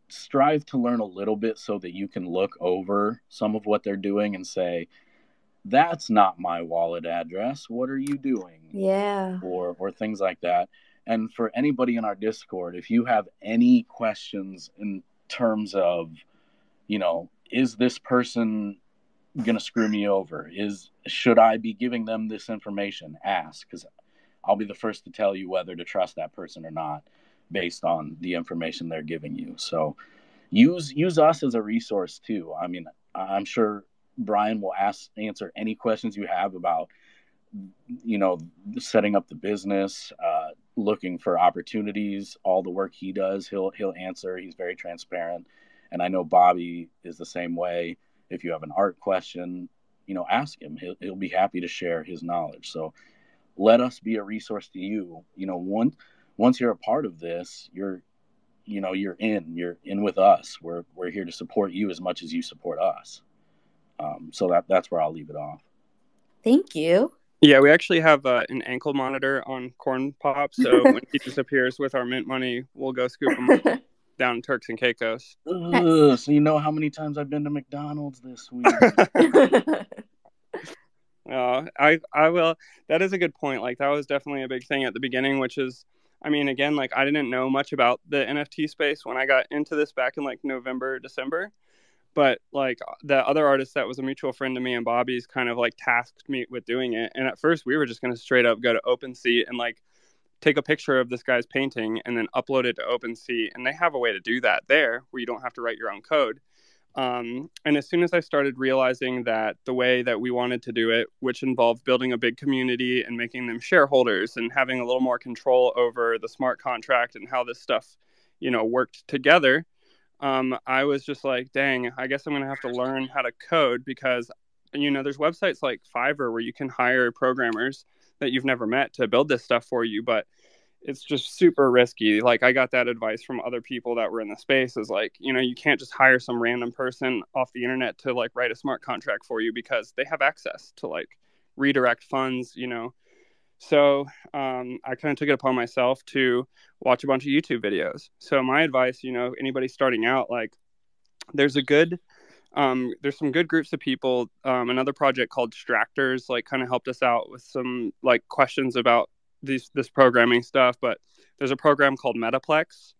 strive to learn a little bit so that you can look over some of what they're doing and say that's not my wallet address. What are you doing? Yeah. or or things like that. And for anybody in our discord if you have any questions in terms of you know is this person going to screw me over? Is should i be giving them this information? Ask cuz i'll be the first to tell you whether to trust that person or not based on the information they're giving you. So use use us as a resource too. I mean i'm sure brian will ask answer any questions you have about you know setting up the business uh, looking for opportunities all the work he does he'll he'll answer. He's very transparent. And i know bobby is the same way. If you have an art question you know ask him. He'll, he'll be happy to share his knowledge. So let us be a resource to you. You know once once you're a part of this you're you know you're in. You're in with us. We're we're here to support you as much as you support us um, so that that's where i'll leave it off Thank you. Yeah, we actually have uh, an ankle monitor on Corn Pop, so when he disappears with our mint money, we'll go scoop him down in Turks and Caicos. Ugh, so you know how many times I've been to McDonald's this week. Uh, I I will. That is a good point. Like that was definitely a big thing at the beginning, which is, I mean, again, like I didn't know much about the NFT space when I got into this back in like November, December. But like the other artist that was a mutual friend to me and Bobby's kind of like tasked me with doing it. And at first we were just gonna straight up go to OpenSea and like take a picture of this guy's painting and then upload it to OpenSea. And they have a way to do that there where you don't have to write your own code. Um, and as soon as I started realizing that the way that we wanted to do it, which involved building a big community and making them shareholders and having a little more control over the smart contract and how this stuff, you know, worked together, um, I was just like, dang, I guess I'm going to have to learn how to code because, you know, there's websites like Fiverr where you can hire programmers that you've never met to build this stuff for you. But it's just super risky. Like I got that advice from other people that were in the space is like, you know, you can't just hire some random person off the internet to like write a smart contract for you because they have access to like redirect funds, you know. So um, I kind of took it upon myself to watch a bunch of YouTube videos. So my advice, you know, anybody starting out, like, there's a good, um, there's some good groups of people. Um, another project called Stractors, like, kind of helped us out with some like questions about these this programming stuff, but there's a program called Metaplex,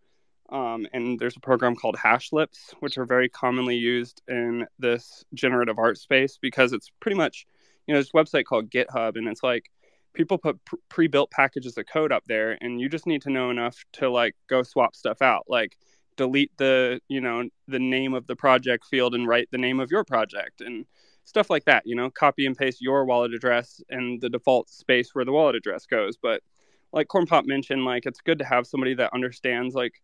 um, and there's a program called Hashlips, which are very commonly used in this generative art space because it's pretty much, you know, this website called GitHub, and it's like people put pre-built packages of code up there, and you just need to know enough to like go swap stuff out, like delete the you know the name of the project field and write the name of your project and stuff like that you know? Copy and paste your wallet address and the default space where the wallet address goes but like corn pop mentioned like it's good to have somebody that understands like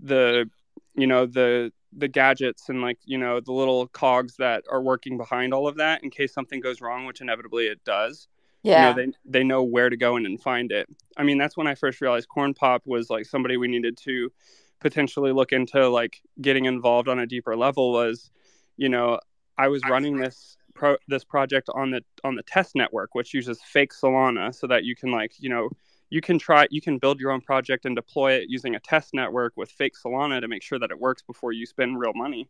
the you know the the gadgets and like you know the little cogs that are working behind all of that in case something goes wrong which inevitably it does yeah you know, they, they know where to go in and find it i mean that's when i first realized corn pop was like somebody we needed to potentially look into like getting involved on a deeper level was you know i was running this pro- this project on the on the test network, which uses fake Solana, so that you can like you know you can try you can build your own project and deploy it using a test network with fake Solana to make sure that it works before you spend real money.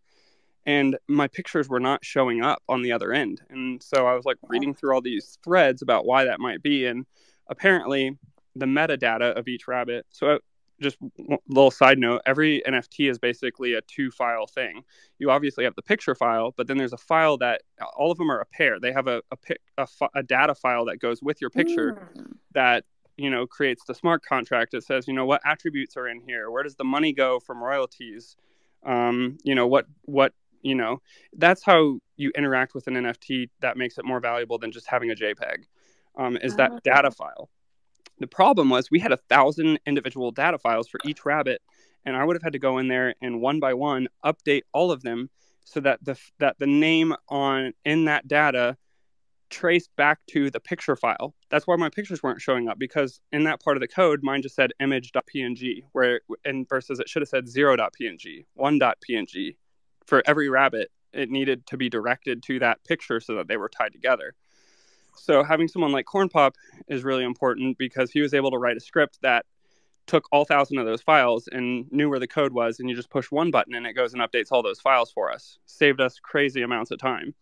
And my pictures were not showing up on the other end, and so I was like reading through all these threads about why that might be, and apparently the metadata of each rabbit. So just a little side note every nft is basically a two file thing you obviously have the picture file but then there's a file that all of them are a pair they have a a, a, a data file that goes with your picture mm. that you know creates the smart contract it says you know what attributes are in here where does the money go from royalties um, you know what what you know that's how you interact with an nft that makes it more valuable than just having a jpeg um, is that oh, data file the problem was we had a thousand individual data files for each rabbit, and I would have had to go in there and one by one update all of them so that the that the name on in that data traced back to the picture file. That's why my pictures weren't showing up because in that part of the code, mine just said image.png, where and versus it should have said 0.png, 1.png. For every rabbit, it needed to be directed to that picture so that they were tied together. So having someone like Corn Pop is really important because he was able to write a script that took all thousand of those files and knew where the code was, and you just push one button and it goes and updates all those files for us. Saved us crazy amounts of time.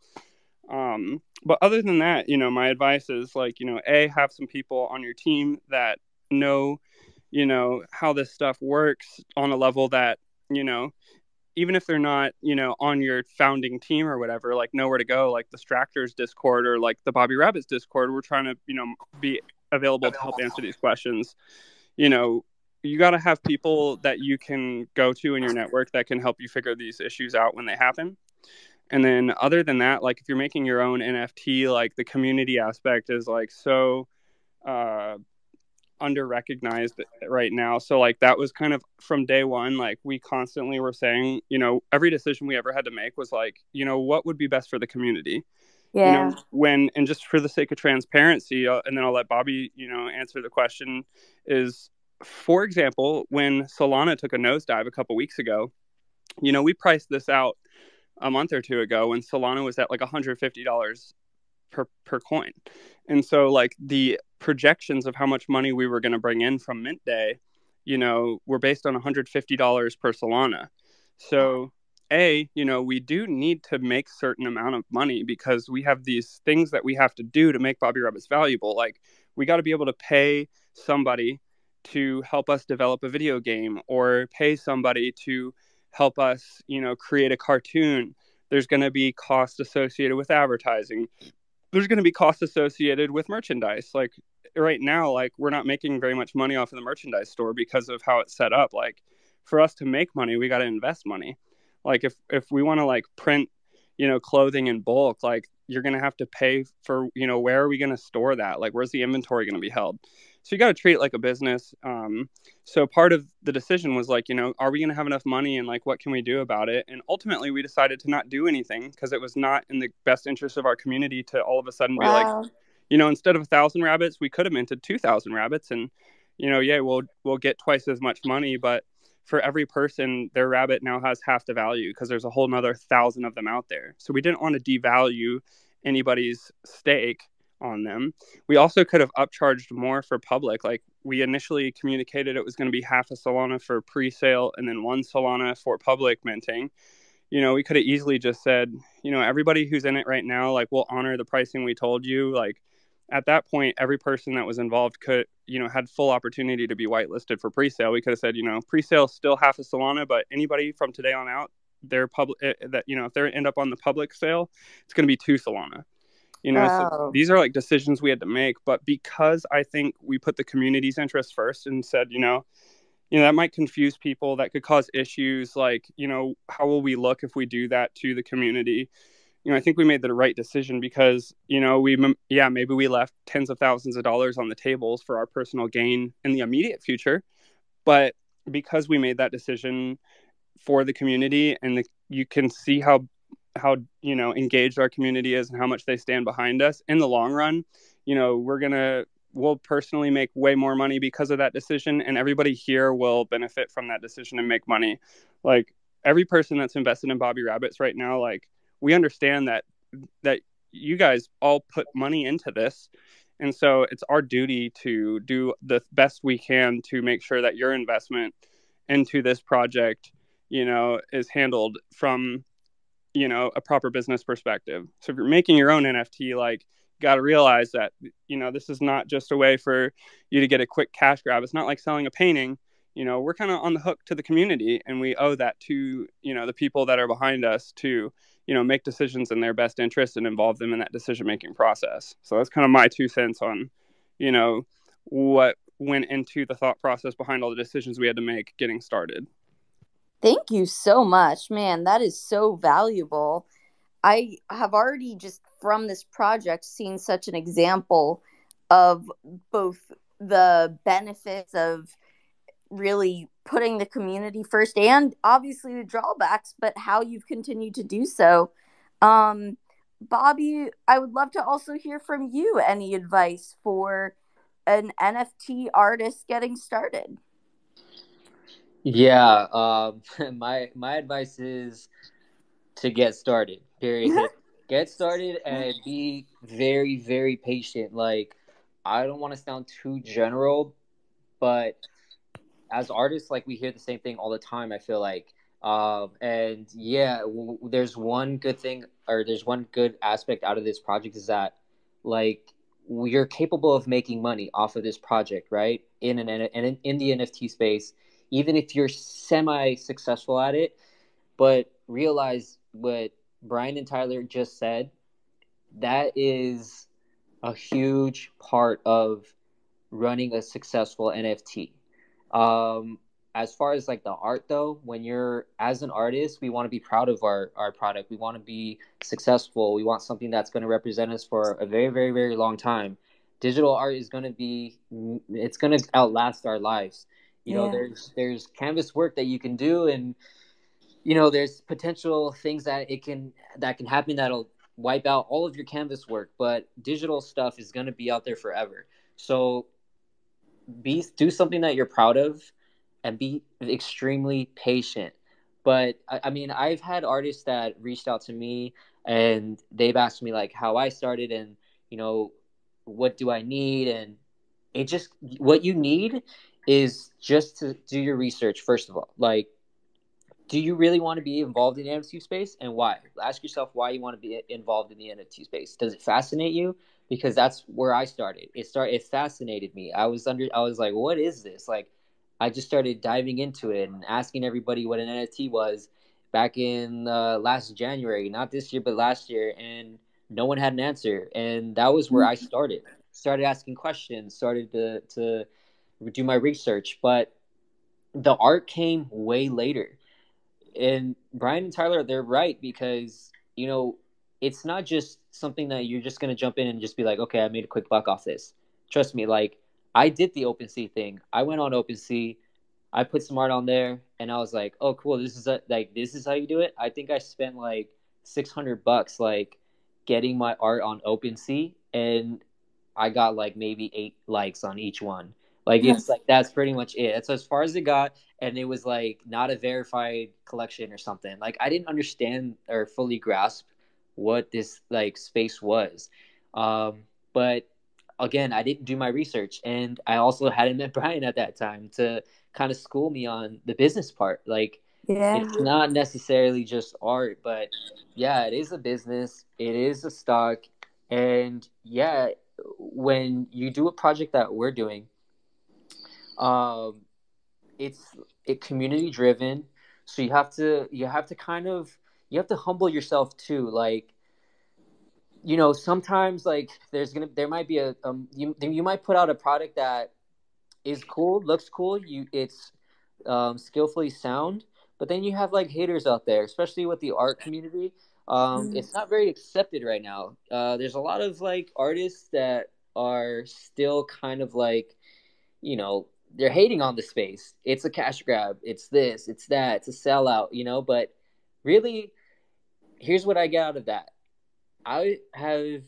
Um, but other than that, you know, my advice is like, you know, a have some people on your team that know, you know, how this stuff works on a level that you know even if they're not, you know, on your founding team or whatever, like nowhere to go, like the Stractors Discord or like the Bobby Rabbits Discord, we're trying to, you know, be available to help answer these questions. You know, you got to have people that you can go to in your network that can help you figure these issues out when they happen. And then other than that, like if you're making your own NFT, like the community aspect is like so uh under recognized right now. So like that was kind of from day one, like we constantly were saying, you know, every decision we ever had to make was like, you know, what would be best for the community. Yeah. You know, when and just for the sake of transparency, uh, and then I'll let Bobby, you know, answer the question. Is for example, when Solana took a nosedive a couple weeks ago, you know, we priced this out a month or two ago when Solana was at like $150 per per coin. And so like the projections of how much money we were going to bring in from mint day, you know, were based on $150 per Solana. So a you know we do need to make certain amount of money because we have these things that we have to do to make bobby rabbits valuable. Like we got to be able to pay somebody to help us develop a video game or pay somebody to help us you know create a cartoon. There's going to be cost associated with advertising. There's going to be cost associated with merchandise. Like right now like we're not making very much money off of the merchandise store because of how it's set up. Like for us to make money we got to invest money. Like if if we want to like print you know clothing in bulk like you're going to have to pay for you know where are we going to store that? Like where's the inventory going to be held? So you got to treat it like a business. Um, so part of the decision was like you know are we going to have enough money and like what can we do about it? And ultimately we decided to not do anything because it was not in the best interest of our community to all of a sudden wow. be like you know instead of a thousand rabbits we could have minted two thousand rabbits and you know yeah we'll we'll get twice as much money but for every person, their rabbit now has half the value because there's a whole nother thousand of them out there. So we didn't want to devalue anybody's stake on them. We also could have upcharged more for public. Like we initially communicated it was going to be half a Solana for pre sale and then one Solana for public minting. You know, we could have easily just said, you know, everybody who's in it right now, like we'll honor the pricing we told you. Like at that point, every person that was involved could, you know, had full opportunity to be whitelisted for pre-sale. We could have said, you know, pre-sale still half a Solana, but anybody from today on out, they're public eh, that you know, if they end up on the public sale, it's going to be two Solana. You know, wow. so these are like decisions we had to make. But because I think we put the community's interest first and said, you know, you know that might confuse people. That could cause issues. Like, you know, how will we look if we do that to the community? You know, I think we made the right decision because, you know, we, yeah, maybe we left tens of thousands of dollars on the tables for our personal gain in the immediate future. But because we made that decision for the community and the, you can see how, how, you know, engaged our community is and how much they stand behind us in the long run, you know, we're going to, we'll personally make way more money because of that decision and everybody here will benefit from that decision and make money. Like every person that's invested in Bobby Rabbits right now, like, we understand that that you guys all put money into this. And so it's our duty to do the best we can to make sure that your investment into this project you know is handled from you know a proper business perspective. So if you're making your own nft like got to realize that you know this is not just a way for you to get a quick cash grab. It's not like selling a painting. You know we're kind of on the hook to the community and we owe that to you know the people that are behind us to you know make decisions in their best interest and involve them in that decision making process. So that's kind of my two cents on you know what went into the thought process behind all the decisions we had to make getting started. Thank you so much man. That is so valuable. I have already just from this project seen such an example of both the benefits of really putting the community first and obviously the drawbacks, but how you've continued to do so. Um, Bobby, I would love to also hear from you any advice for an NFT artist getting started. Yeah, um, my my advice is to get started. Period. get started and be very very patient. Like I don't want to sound too general, but as artists, like we hear the same thing all the time. I feel like, um, and yeah, w- there's one good thing, or there's one good aspect out of this project is that, like, you're capable of making money off of this project, right? In an in, in the NFT space, even if you're semi successful at it, but realize what Brian and Tyler just said. That is a huge part of running a successful NFT um, as far as like the art though, when you're as an artist, we want to be proud of our, our product. We want to be successful. We want something that's going to represent us for a very, very, very long time. Digital art is going to be, it's going to outlast our lives. You yeah. know, there's there's canvas work that you can do, and you know, there's potential things that it can that can happen that'll wipe out all of your canvas work. But digital stuff is going to be out there forever. So be do something that you're proud of and be extremely patient but I, I, mean i've had artists that reached out to me and they've asked me like how I started and you know what do I need and it just what you need is just to do your research first of all like do you really want to be involved in the NFT space and why? Ask yourself why you want to be involved in the NFT space. Does it fascinate you? Because that's where I started. It started. It fascinated me. I was under. I was like, what is this? Like, I just started diving into it and asking everybody what an NFT was back in uh, last January, not this year, but last year, and no one had an answer. And that was where I started. Started asking questions. Started to to do my research, but the art came way later and Brian and Tyler, they're right because you know it's not just something that you're just gonna jump in and just be like, okay, I made a quick buck off this. Trust me, like I did the OpenSea thing. I went on OpenSea, I put some art on there, and I was like, oh, cool. This is a, like this is how you do it. I think I spent like six hundred bucks like getting my art on OpenSea, and I got like maybe eight likes on each one. Like it's like that's pretty much it. That's as far as it got, and it was like not a verified collection or something. Like I didn't understand or fully grasp what this like space was. Um, but again, I didn't do my research, and I also hadn't met Brian at that time to kind of school me on the business part. Like, yeah. it's not necessarily just art, but yeah, it is a business. It is a stock, and yeah, when you do a project that we're doing um, it's it community driven, so you have to you have to kind of you have to humble yourself too. Like, you know, sometimes like there's gonna there might be a um you you might put out a product that is cool, looks cool. You it's um, skillfully sound, but then you have like haters out there, especially with the art community. Um, mm. It's not very accepted right now. Uh, there's a lot of like artists that are still kind of like, you know, they're hating on the space. It's a cash grab. It's this. It's that. It's a sellout. You know, but really, here's what I get out of that. I have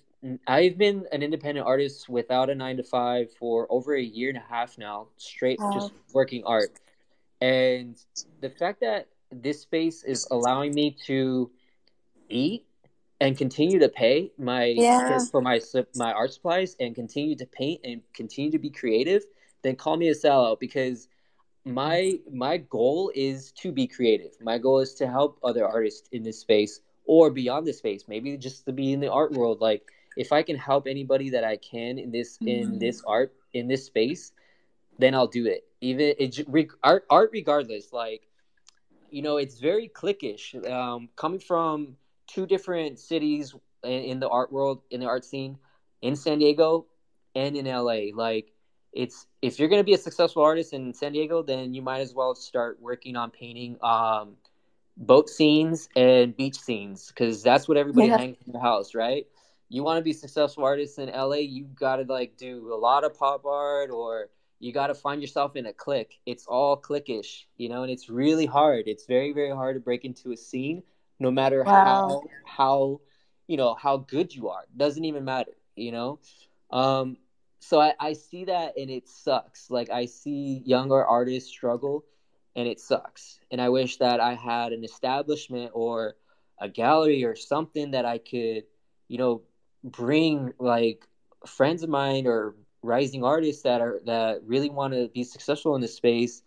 I've been an independent artist without a nine to five for over a year and a half now, straight wow. just working art. And the fact that this space is allowing me to eat and continue to pay my yeah. for my my art supplies and continue to paint and continue to be creative then call me a sellout because my my goal is to be creative. My goal is to help other artists in this space or beyond this space, maybe just to be in the art world. Like if I can help anybody that I can in this mm-hmm. in this art in this space, then I'll do it. Even it, art art regardless. Like you know, it's very cliquish. Um, coming from two different cities in, in the art world, in the art scene, in San Diego and in LA, like it's if you're going to be a successful artist in San Diego, then you might as well start working on painting um, boat scenes and beach scenes because that's what everybody yeah. hangs in their house, right? You want to be successful artist in LA, you got to like do a lot of pop art or you got to find yourself in a clique. It's all cliquish, you know, and it's really hard. It's very very hard to break into a scene no matter wow. how how you know how good you are. Doesn't even matter, you know. Um, so I, I see that and it sucks. Like I see younger artists struggle and it sucks. And I wish that I had an establishment or a gallery or something that I could, you know, bring like friends of mine or rising artists that are that really want to be successful in this space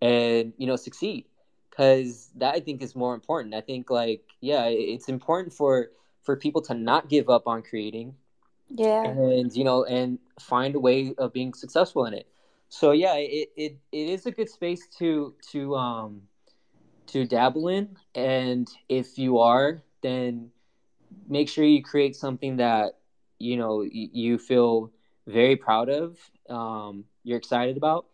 and you know succeed. Because that i think is more important. I think like yeah it's important for for people to not give up on creating yeah. and you know and find a way of being successful in it so yeah it, it it is a good space to to um to dabble in. And if you are then make sure you create something that you know you feel very proud of um you're excited about.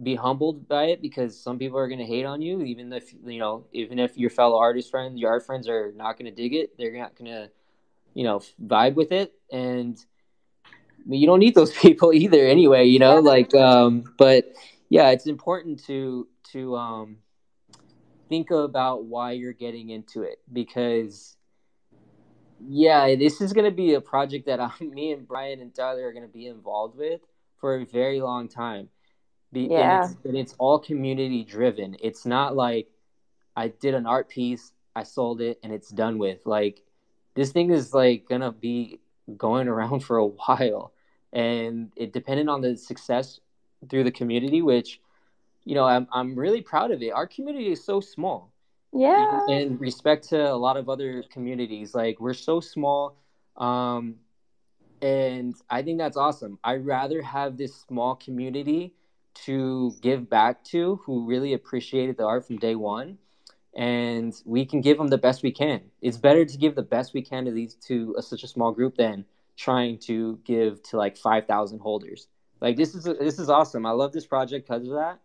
Be humbled by it because some people are going to hate on you even if you know even if your fellow artist friends your art friends are not going to dig it they're not going to you know vibe with it. And you don't need those people either anyway you know like um but yeah it's important to to um think about why you're getting into it because yeah this is going to be a project that I, me and brian and tyler are going to be involved with for a very long time. Be, yeah. And it's, and it's all community driven. It's not like i did an art piece i sold it and it's done with. Like this thing is like gonna be going around for a while, and it depended on the success through the community, which you know I'm I'm really proud of it. Our community is so small. Yeah. In respect to a lot of other communities, like we're so small. Um, and I think that's awesome. I'd rather have this small community to give back to who really appreciated the art from day one and we can give them the best we can it's better to give the best we can to these to a, such a small group than trying to give to like 5000 holders like this is this is awesome i love this project because of that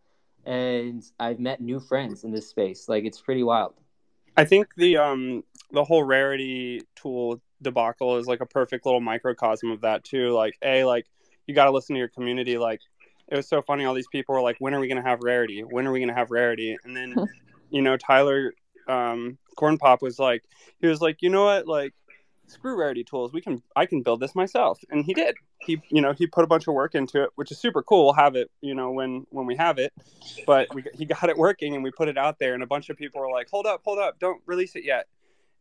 and i've met new friends in this space like it's pretty wild I think the um the whole rarity tool debacle is like a perfect little microcosm of that too. Like a like you got to listen to your community. Like it was so funny. All these people were like, "When are we going to have rarity? When are we going to have rarity?" And then you know Tyler um, Corn Pop was like, he was like, you know what, like screw rarity tools. We can I can build this myself, and he did. He you know he put a bunch of work into it, which is super cool. We'll have it you know when when we have it, but we, he got it working and we put it out there, and a bunch of people were like, hold up, hold up, don't release it yet.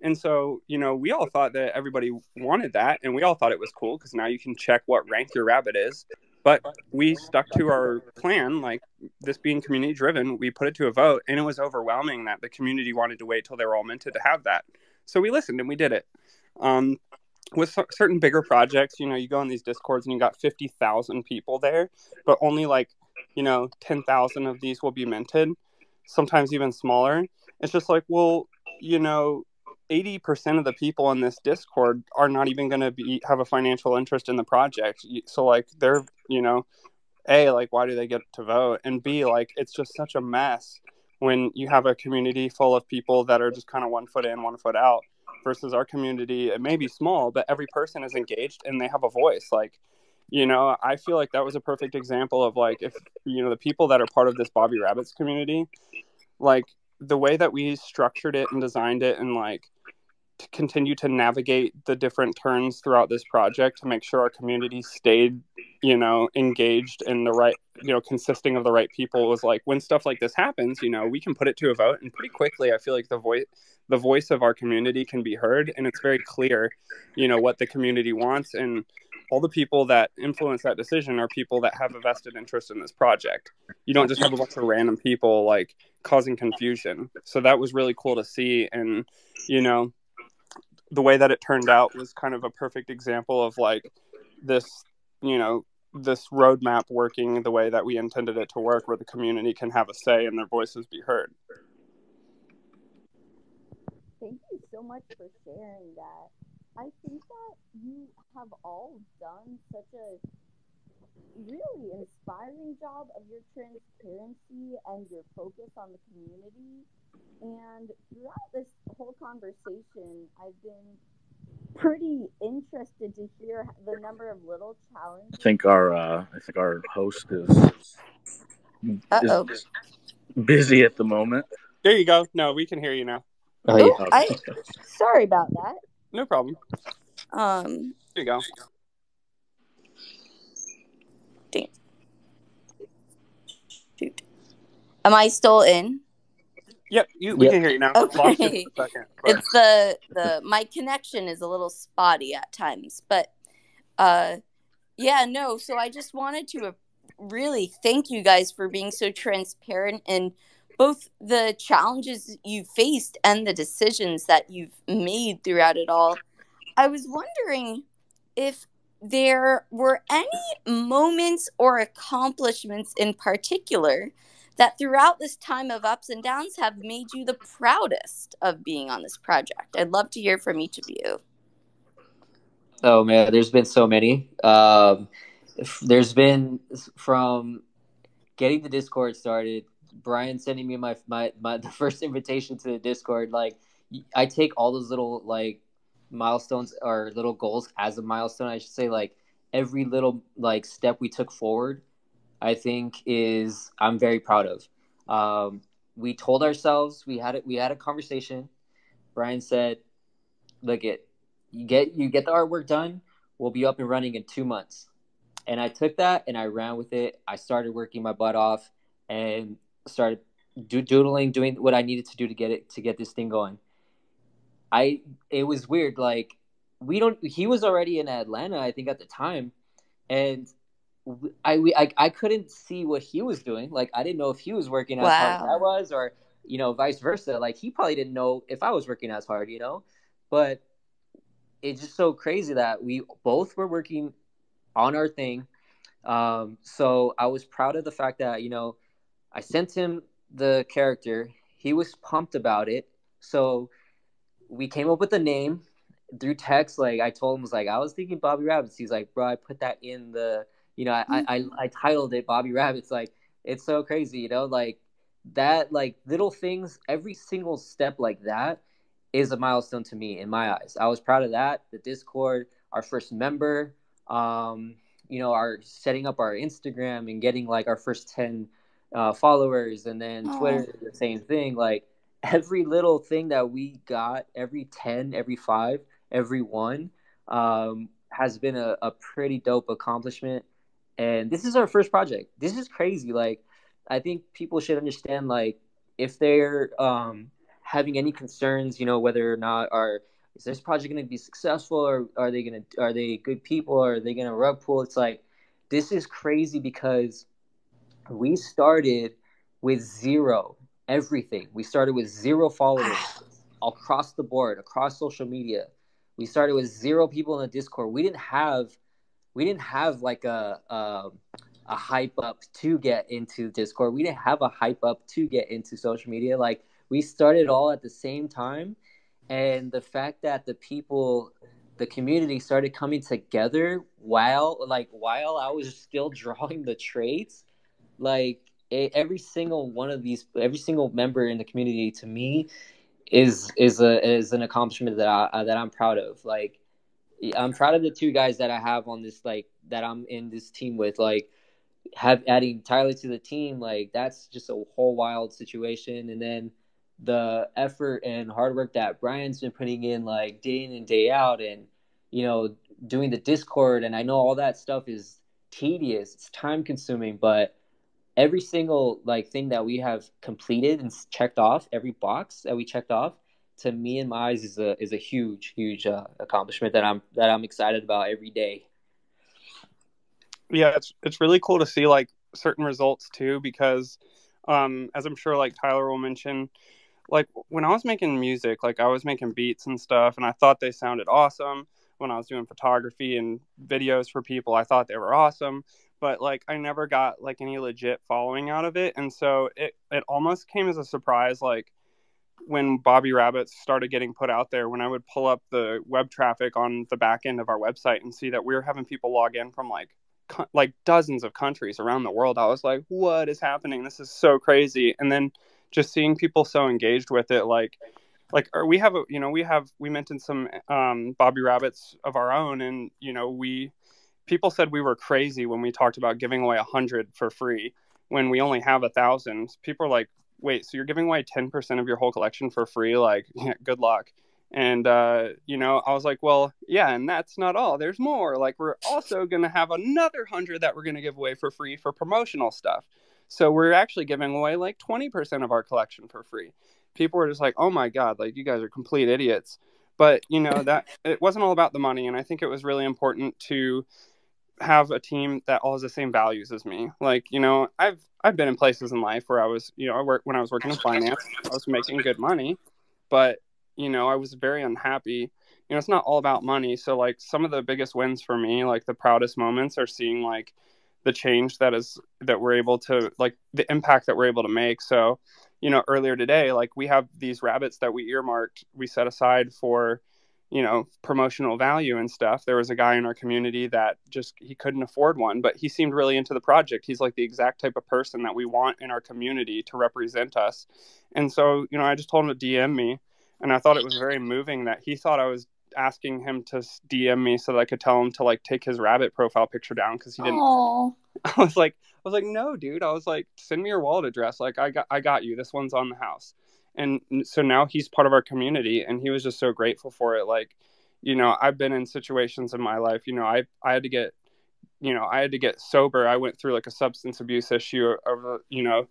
And so, you know, we all thought that everybody wanted that, and we all thought it was cool because now you can check what rank your rabbit is. But we stuck to our plan, like this being community driven. We put it to a vote, and it was overwhelming that the community wanted to wait till they were all minted to have that. So we listened and we did it. Um, with certain bigger projects, you know, you go on these discords and you got 50,000 people there, but only like, you know, 10,000 of these will be minted, sometimes even smaller. It's just like, well, you know, 80% of the people in this discord are not even going to be have a financial interest in the project. So like they're, you know, a like why do they get to vote and b like it's just such a mess when you have a community full of people that are just kind of one foot in one foot out versus our community it may be small but every person is engaged and they have a voice. Like you know i feel like that was a perfect example of like if you know the people that are part of this bobby rabbits community like the way that we structured it and designed it and like to continue to navigate the different turns throughout this project to make sure our community stayed you know engaged in the right you know consisting of the right people was like when stuff like this happens you know we can put it to a vote and pretty quickly i feel like the voice the voice of our community can be heard and it's very clear you know what the community wants and all the people that influence that decision are people that have a vested interest in this project. You don't just have a bunch of random people like causing confusion. So that was really cool to see and you know the way that it turned out was kind of a perfect example of like this you know this roadmap working the way that we intended it to work where the community can have a say and their voices be heard Thank you so much for sharing that. I think that you have all done such a really inspiring job of your transparency and your focus on the community. And throughout this whole conversation, I've been pretty interested to hear the number of little challenges. I think our uh, I think our host is, Uh oh. is busy at the moment. there you go no we can hear you now oh, Oh, yeah. I sorry about that. no problem Um, there you go shoot. Am I still in? yep you we Yep. can hear you now Okay. Lost you second, It's the the my connection is a little spotty at times, but uh, yeah, no. So I just wanted to really thank you guys for being so transparent in both the challenges you faced and the decisions that you've made throughout it all. I was wondering if there were any moments or accomplishments in particular that throughout this time of ups and downs have made you the proudest of being on this project. I'd love to hear from each of you. Oh man, there's been so many. Um, there's been from getting the Discord started, Brian sending me my my my the first invitation to the Discord. Like, I take all those little like milestones or little goals as a milestone. I should say like every little like step we took forward. I think is I'm very proud of. Um, we told ourselves we had it. We had a conversation. Brian said, "Look it." you get you get the artwork done we'll be up and running in two months and i took that and i ran with it i started working my butt off and started do- doodling doing what i needed to do to get it to get this thing going i it was weird like we don't. He was already in Atlanta, I think, at the time, and I we I, I couldn't see what he was doing. Like I didn't know if he was working as hard as I was, or you know, vice versa. Like he probably didn't know if I was working as hard, you know. But it's just so crazy that we both were working on our thing. Um, so I was proud of the fact that you know I sent him the character. He was pumped about it. So we came up with a name through text. Like I told him, was like I was thinking Bobby Rabbits. He's like, bro, I put that in the, you know, I I, I, I titled it Bobby Rabbits. Like it's so crazy, you know, like that, like little things. Every single step like that is a milestone to me in my eyes. I was proud of that. The Discord, our first member, um, you know, our setting up our Instagram and getting like our first ten uh, followers, and then. Twitter, the same thing. Like every little thing that we got, every ten, every five, every one, um, has been a, a pretty dope accomplishment. And this is our first project. This is crazy. Like, I think people should understand, like, if they're um, having any concerns, you know, whether or not are is this project going to be successful, or are they going to are they good people, or are they going to rug pull? It's like this is crazy because we started with zero everything. We started with zero followers across the board, across social media. We started with zero people in the Discord. We didn't have we didn't have like a a, a hype up to get into Discord. We didn't have a hype up to get into social media. Like we started all at the same time, and the fact that the people, the community started coming together while like while I was still drawing the traits, like every single one of these, every single member in the community to me is is a is an accomplishment that I uh, that I'm proud of. Like I'm proud of the two guys that I have on this like that I'm in this team with. Like have adding Tyler to the team, like that's just a whole wild situation. And then the effort and hard work that Brian's been putting in, like day in and day out, and you know doing the Discord, and I know all that stuff is tedious, it's time consuming, but every single like thing that we have completed and checked off, every box that we checked off, to me in my eyes is a is a huge huge uh, accomplishment that I'm that I'm excited about every day. yeah it's it's really cool to see like certain results too because um as i'm sure like tyler will mention like when i was making music like i was making beats and stuff and i thought they sounded awesome when i was doing photography and videos for people i thought they were awesome but like i never got like any legit following out of it and so it it almost came as a surprise like when Bobby Rabbits started getting put out there, when I would pull up the web traffic on the back end of our website and see that we were having people log in from like like dozens of countries around the world, I was like, "What is happening? This is so crazy!" And then just seeing people so engaged with it, like like or we have a you know we have we mentioned some um, Bobby Rabbits of our own, and you know we people said we were crazy when we talked about giving away a hundred for free when we only have a thousand. People are like, wait, so you're giving away 10% of your whole collection for free? Like, yeah, good luck. And, uh, you know, I was like, well, yeah, and that's not all. There's more. Like, we're also going to have another hundred that we're going to give away for free for promotional stuff. So we're actually giving away like 20% of our collection for free. People were just like, oh my God, like, you guys are complete idiots. But, you know, that it wasn't all about the money. And I think it was really important to, have a team that all has the same values as me. Like, you know, I've I've been in places in life where I was, you know, I work when I was working in finance, I was making good money, but you know, I was very unhappy. You know, it's not all about money. So like some of the biggest wins for me, like the proudest moments are seeing like the change that is that we're able to like the impact that we're able to make. So, you know, earlier today, like we have these rabbits that we earmarked, we set aside for you know promotional value and stuff there was a guy in our community that just he couldn't afford one but he seemed really into the project he's like the exact type of person that we want in our community to represent us and so you know i just told him to dm me and i thought it was very moving that he thought i was asking him to dm me so that i could tell him to like take his rabbit profile picture down because he didn't Aw. I was like, I was like, no, dude. I was like, send me your wallet address. Like, I got, I got you. This one's on the house. And so now he's part of our community, and he was just so grateful for it. Like, you know, I've been in situations in my life. You know, I, I had to get, you know, I had to get sober. I went through like a substance abuse issue over, you know,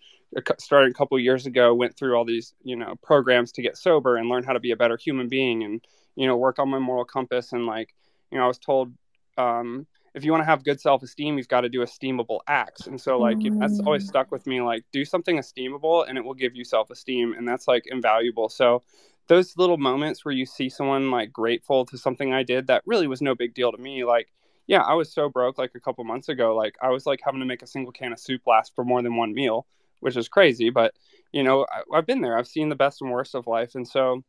starting a couple years ago. Went through all these, you know, programs to get sober and learn how to be a better human being. And you know, work on my moral compass. And like, you know, I was told, um, if you want to have good self-esteem you've got to do esteemable acts. And so like mm. that's always stuck with me like do something esteemable and it will give you self-esteem and that's like invaluable. So those little moments where you see someone like grateful to something i did that really was no big deal to me like yeah i was so broke like a couple months ago like i was like having to make a single can of soup last for more than one meal which is crazy but you know I, i've been there. I've seen the best and worst of life. And so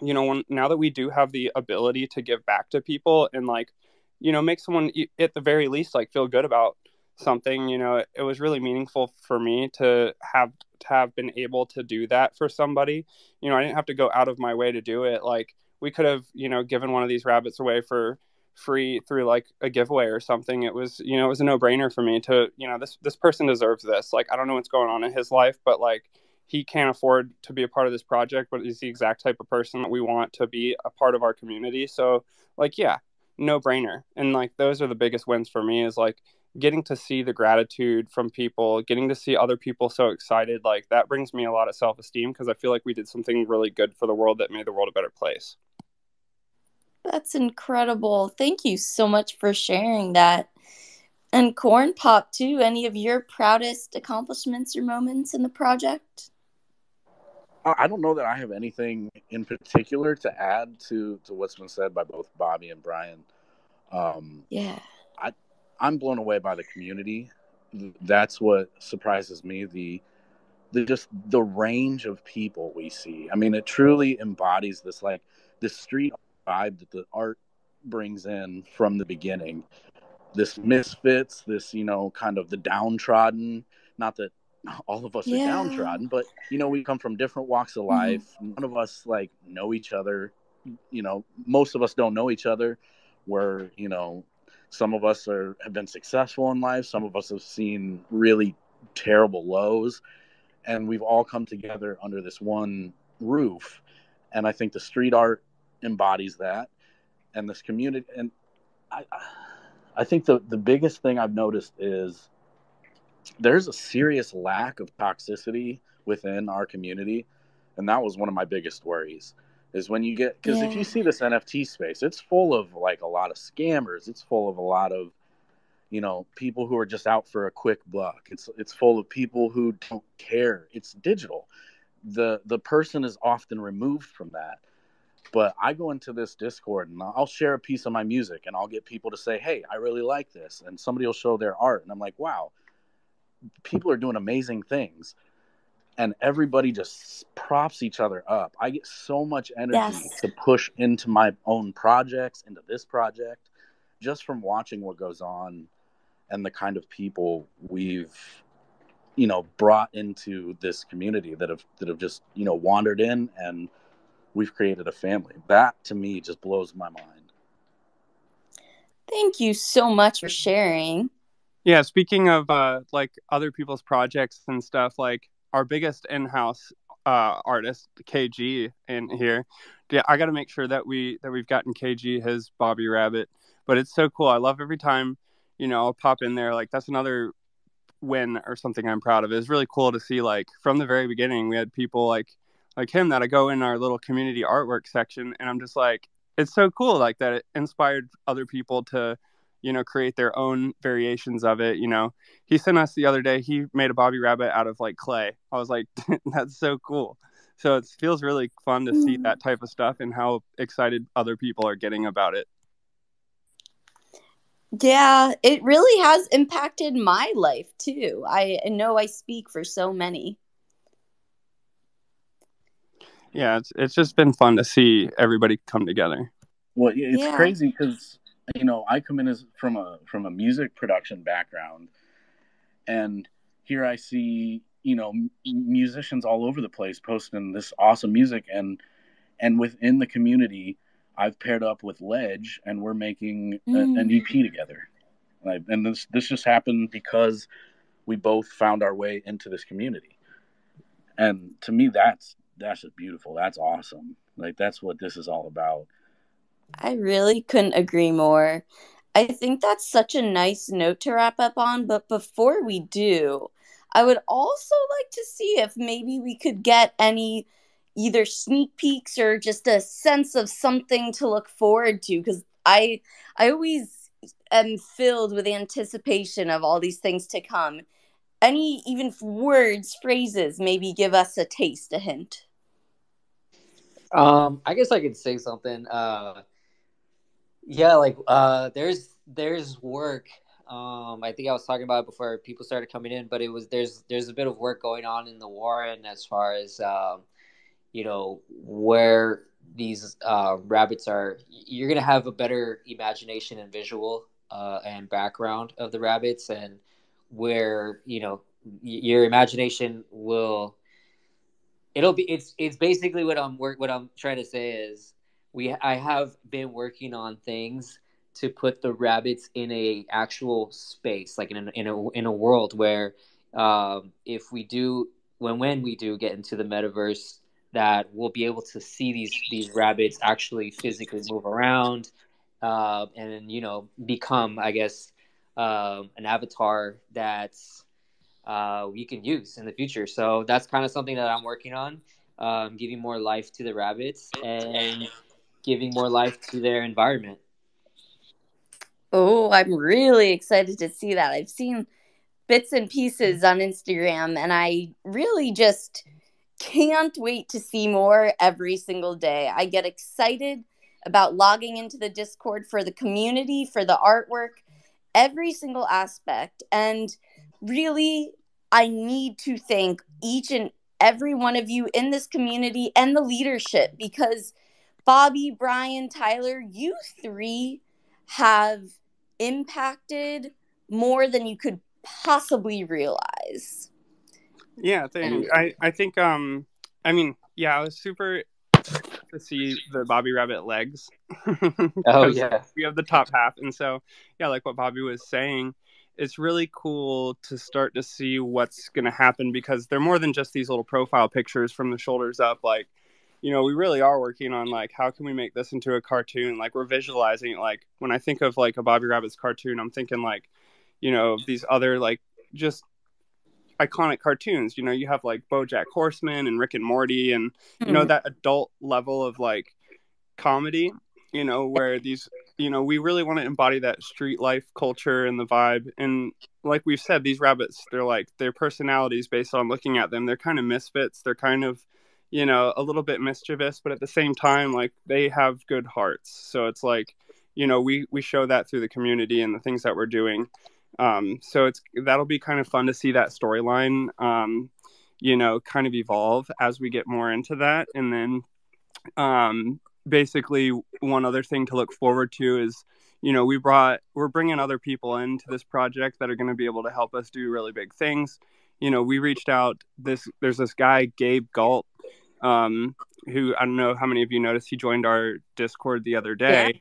you know when now that we do have the ability to give back to people and like you know make someone at the very least like feel good about something you know it, was really meaningful for me to have to have been able to do that for somebody. You know i didn't have to go out of my way to do it. Like we could have you know given one of these rabbits away for free through like a giveaway or something. It was you know it was a no-brainer for me to you know this this person deserves this. Like i don't know what's going on in his life but like he can't afford to be a part of this project but he's the exact type of person that we want to be a part of our community. So like yeah no brainer. And like those are the biggest wins for me is like getting to see the gratitude from people, getting to see other people so excited. Like that brings me a lot of self esteem because I feel like we did something really good for the world that made the world a better place. That's incredible. Thank you so much for sharing that. And Corn Pop, too, any of your proudest accomplishments or moments in the project? I don't know that I have anything in particular to add to to what's been said by both Bobby and Brian. Um, yeah, I I'm blown away by the community. That's what surprises me. The the just the range of people we see. I mean, it truly embodies this like this street vibe that the art brings in from the beginning. This misfits, this you know, kind of the downtrodden. Not that all of us yeah. are downtrodden, but you know, we come from different walks of mm-hmm. life. Mm-hmm. None of us like know each other. You know, most of us don't know each other. Where you know, some of us are have been successful in life. Some of us have seen really terrible lows, and we've all come together under this one roof. And I think the street art embodies that, and this community. And I, I think the the biggest thing I've noticed is there's a serious lack of toxicity within our community and that was one of my biggest worries is when you get because yeah. if you see this nft space it's full of like a lot of scammers it's full of a lot of you know people who are just out for a quick buck it's it's full of people who don't care it's digital the the person is often removed from that but i go into this discord and i'll share a piece of my music and i'll get people to say hey i really like this and somebody will show their art and i'm like wow people are doing amazing things and everybody just props each other up. I get so much energy yes. to push into my own projects, into this project, just from watching what goes on and the kind of people we've you know brought into this community that have that have just you know wandered in and we've created a family. That to me just blows my mind. Thank you so much for sharing. Yeah, speaking of uh, like other people's projects and stuff, like our biggest in-house uh, artist, KG, in here. Yeah, I got to make sure that we that we've gotten KG his Bobby Rabbit. But it's so cool. I love every time you know I'll pop in there. Like that's another win or something I'm proud of. It's really cool to see like from the very beginning we had people like like him that I go in our little community artwork section and I'm just like it's so cool like that it inspired other people to you know, create their own variations of it. You know, he sent us the other day, he made a Bobby Rabbit out of like clay. I was like, that's so cool. So it feels really fun to see that mm-hmm. type of stuff and how excited other people are getting about it. Yeah, it really has impacted my life too. I know I speak for so many. Yeah, it's it's just been fun to see everybody come together. Well, it's yeah. crazy because you know, I come in as from a from a music production background, and here I see you know m- musicians all over the place posting this awesome music, and and within the community, I've paired up with Ledge, and we're making a, mm. an EP together. Like, and this this just happened because we both found our way into this community, and to me, that's that's just beautiful. That's awesome. Like that's what this is all about. I really couldn't agree more. I think that's such a nice note to wrap up on. But before we do, I would also like to see if maybe we could get any, either sneak peeks or just a sense of something to look forward to because I I always am filled with anticipation of all these things to come. Any even words, phrases, maybe give us a taste, a hint. Um, I guess I could say something. Uh, yeah, like uh, there's there's work. Um, I think I was talking about it before people started coming in, but it was there's there's a bit of work going on in the Warren as far as um, you know where these uh, rabbits are. You're gonna have a better imagination and visual uh, and background of the rabbits, and where you know your imagination will it'll be it's it's basically what I'm work what I'm trying to say is we I have been working on things to put the rabbits in a actual space like in a, in a in a world where um, if we do when when we do get into the metaverse that we'll be able to see these these rabbits actually physically move around uh, and you know become I guess uh, an avatar that's uh, we can use in the future. So that's kind of something that I'm working on, um, giving more life to the rabbits and giving more life to their environment. Oh, I'm really excited to see that. I've seen bits and pieces on Instagram, and I really just can't wait to see more every single day. I get excited about logging into the Discord for the community, for the artwork, every single aspect. And really, I need to thank each and every one of you in this community and the leadership because Bobby, Brian, Tyler, you three have impacted more than you could possibly realize. Yeah, thank I, I think um I mean, yeah, I was super to see the Bobby Rabbit legs. oh yeah. We have the top half and so yeah, like what Bobby was saying, it's really cool to start to see what's going to happen because they're more than just these little profile pictures from the shoulders up like you know we really are working on like how can we make this into a cartoon? Like we're visualizing it like when i think of like a bobby rabbit's cartoon i'm thinking like you know these other like just iconic cartoons. You know you have like bojack horseman and rick and morty and you mm-hmm. know that adult level of like comedy you know where these you know we really want to embody that street life culture and the vibe. And like we've said these rabbits they're like their personalities based on looking at them they're kind of misfits. They're kind of you know a little bit mischievous but at the same time like they have good hearts. So it's like you know we we show that through the community and the things that we're doing. Um so it's that'll be kind of fun to see that storyline um you know kind of evolve as we get more into that. And then um basically one other thing to look forward to is you know we brought we're bringing other people into this project that are going to be able to help us do really big things. You know we reached out this there's this guy gabe galt um, who i don't know how many of you noticed he joined our discord the other day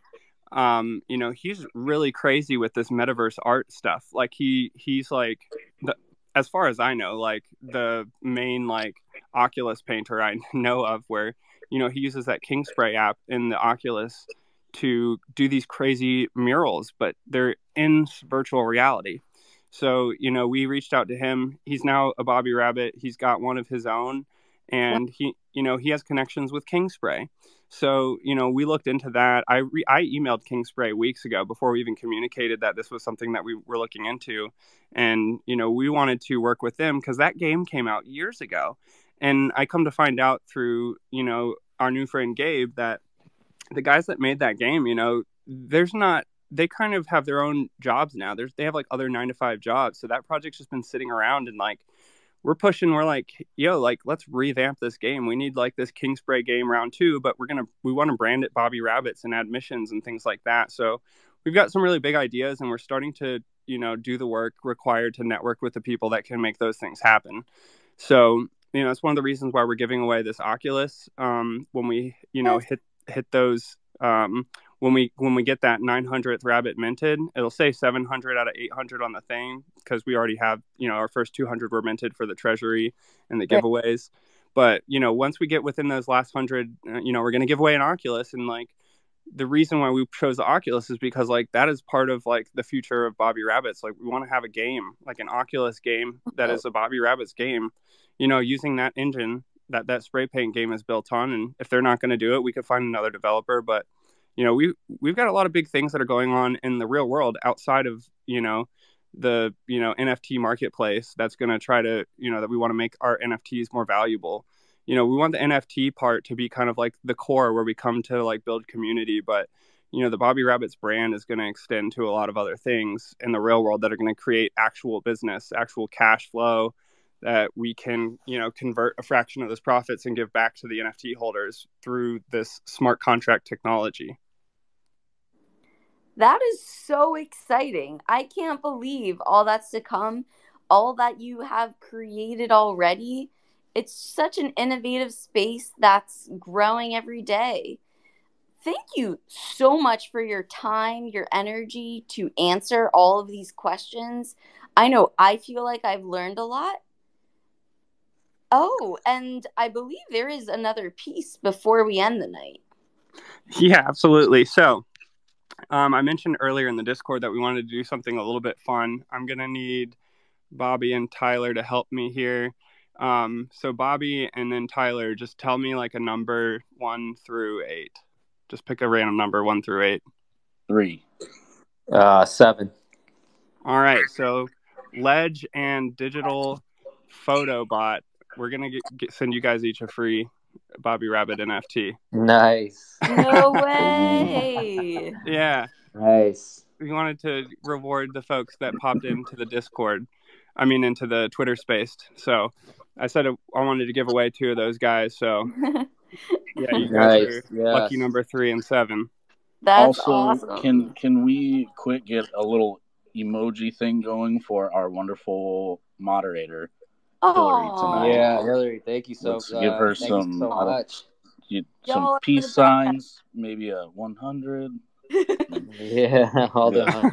yeah. um, you know he's really crazy with this metaverse art stuff like he he's like the, as far as i know like the main like oculus painter i know of where you know, he uses that Kingspray app in the Oculus to do these crazy murals, but they're in virtual reality. So, you know, we reached out to him. He's now a Bobby Rabbit. He's got one of his own, and he, you know, he has connections with Kingspray. So, you know, we looked into that. I re- I emailed Kingspray weeks ago before we even communicated that this was something that we were looking into, and you know, we wanted to work with them because that game came out years ago, and I come to find out through, you know, our new friend Gabe that the guys that made that game, you know, there's not they kind of have their own jobs now. There's they have like other 9 to 5 jobs. So that project's just been sitting around and like we're pushing we're like yo like let's revamp this game. We need like this kingspray game round two but we're gonna we want to brand it bobby rabbits and add missions and things like that. So we've got some really big ideas and we're starting to you know do the work required to network with the people that can make those things happen. So you know it's one of the reasons why we're giving away this Oculus um, when we you know hit hit those um, when we when we get that 900th rabbit minted it'll say 700 out of 800 on the thing because we already have you know our first 200 were minted for the treasury and the giveaways but you know once we get within those last 100 uh, you know we're going to give away an oculus and like the reason why we chose the oculus is because like that is part of like the future of bobby rabbits like we want to have a game like an oculus game that is a bobby rabbits game you know, using that engine that that spray paint game is built on. And if they're not going to do it, we could find another developer. But you know, we we've got a lot of big things that are going on in the real world outside of you know the you know NFT marketplace that's going to try to you know that we want to make our NFTs more valuable. You know, we want the NFT part to be kind of like the core where we come to like build community, but you know the Bobby Rabbits brand is going to extend to a lot of other things in the real world that are going to create actual business, actual cash flow that we can you know convert a fraction of those profits and give back to the NFT holders through this smart contract technology. That is so exciting. I can't believe all that's to come, all that you have created already. It's such an innovative space that's growing every day. Thank you so much for your time, your energy to answer all of these questions. I know I feel like I've learned a lot. Oh, and I believe there is another piece before we end the night. Yeah, absolutely. So, um, I mentioned earlier in the Discord that we wanted to do something a little bit fun. I'm going to need Bobby and Tyler to help me here. Um, so, Bobby and then Tyler, just tell me like a number one through eight. Just pick a random number one through eight. Three. Uh, seven. All right. So, Ledge and Digital Photo Bot, we're going to get, get, send you guys each a free Bobby Rabbit NFT. Nice. No way. Yeah. Nice. We wanted to reward the folks that popped into the Discord. I mean, into the Twitter space. So I said I wanted to give away two of those guys. So yeah, you guys Nice. are Yes. lucky number three and seven. That's also, awesome. can can we quick get a little emoji thing going for our wonderful moderator? Hillary tonight. Yeah, Hillary, thank you so Let's uh, give her thank some- so much. You, some are peace signs, maybe a one hundred. Yeah, hold on.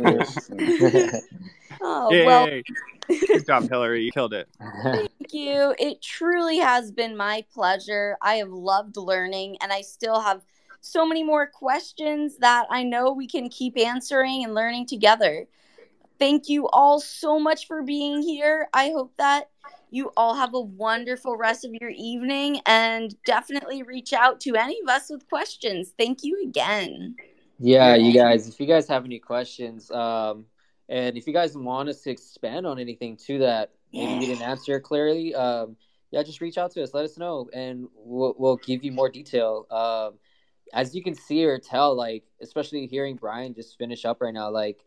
Oh, Yay! well, Good job, Hillary. You killed it. Thank you. It truly has been my pleasure. I have loved learning, and I still have so many more questions that I know we can keep answering and learning together. Thank you all so much for being here. I hope that you all have a wonderful rest of your evening and definitely reach out to any of us with questions. Thank you again. Yeah, you guys, if you guys have any questions, um, and if you guys want us to expand on anything to that, maybe we didn't answer clearly, um, yeah, just reach out to us. Let us know, and we'll, we'll give you more detail. Um, as you can see or tell, like especially hearing Brian just finish up right now, like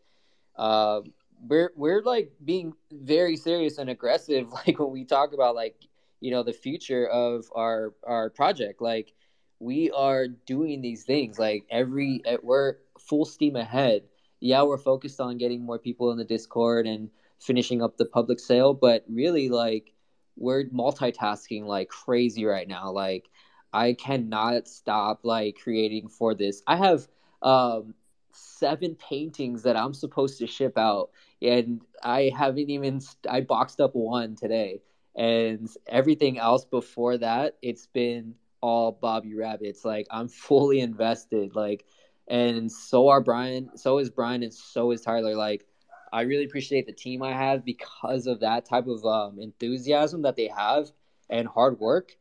uh, we're we're like being very serious and aggressive, like when we talk about like you know the future of our our project, like we are doing these things like every eh, we're full steam ahead. Yeah we're focused on getting more people in the discord and finishing up the public sale but really like we're multitasking like crazy right now. Like i cannot stop like creating for this. I have um seven paintings that i'm supposed to ship out and i haven't even i boxed up one today and everything else before that it's been all Bobby Rabbits. Like I'm fully invested. Like, and so are Brian. So is Brian, and so is Tyler. Like, I really appreciate the team I have because of that type of um, enthusiasm that they have and hard work.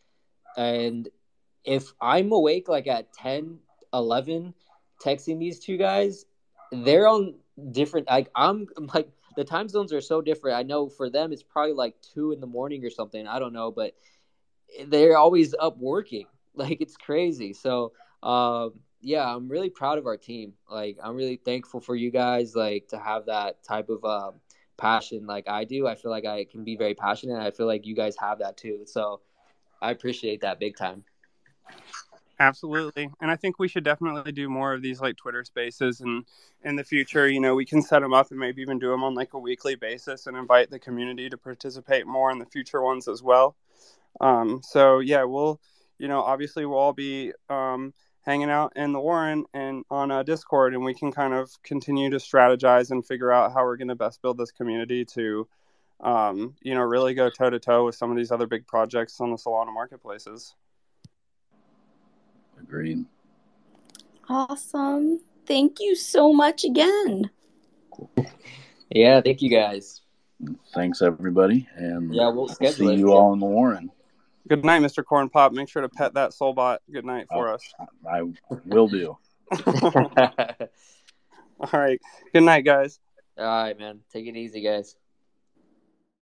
And if I'm awake like at 10, 11, texting these two guys, they're on different. Like I'm like the time zones are so different. I know for them it's probably like two in the morning or something. I don't know, but they're always up working. Like it's crazy. So um, yeah, I'm really proud of our team. Like I'm really thankful for you guys. Like to have that type of um, passion, like I do. I feel like I can be very passionate. I feel like you guys have that too. So I appreciate that big time. Absolutely. And I think we should definitely do more of these like Twitter spaces and in the future, you know, we can set them up and maybe even do them on like a weekly basis and invite the community to participate more in the future ones as well. Um, so yeah, we'll, you know, obviously we'll all be um, hanging out in the Warren and on a Discord and we can kind of continue to strategize and figure out how we're going to best build this community to, um, you know, really go toe to toe with some of these other big projects on the Solana marketplaces. Agreed. Awesome. Thank you so much again. Yeah, thank you guys. Thanks everybody, and Yeah, we'll see it. you all in the Warren. Good night, Mr. Corn Pop. Make sure to pet that Soulbot. Good night for Oh. us. I will do. All right. Good night, guys. All right, man. Take it easy, guys.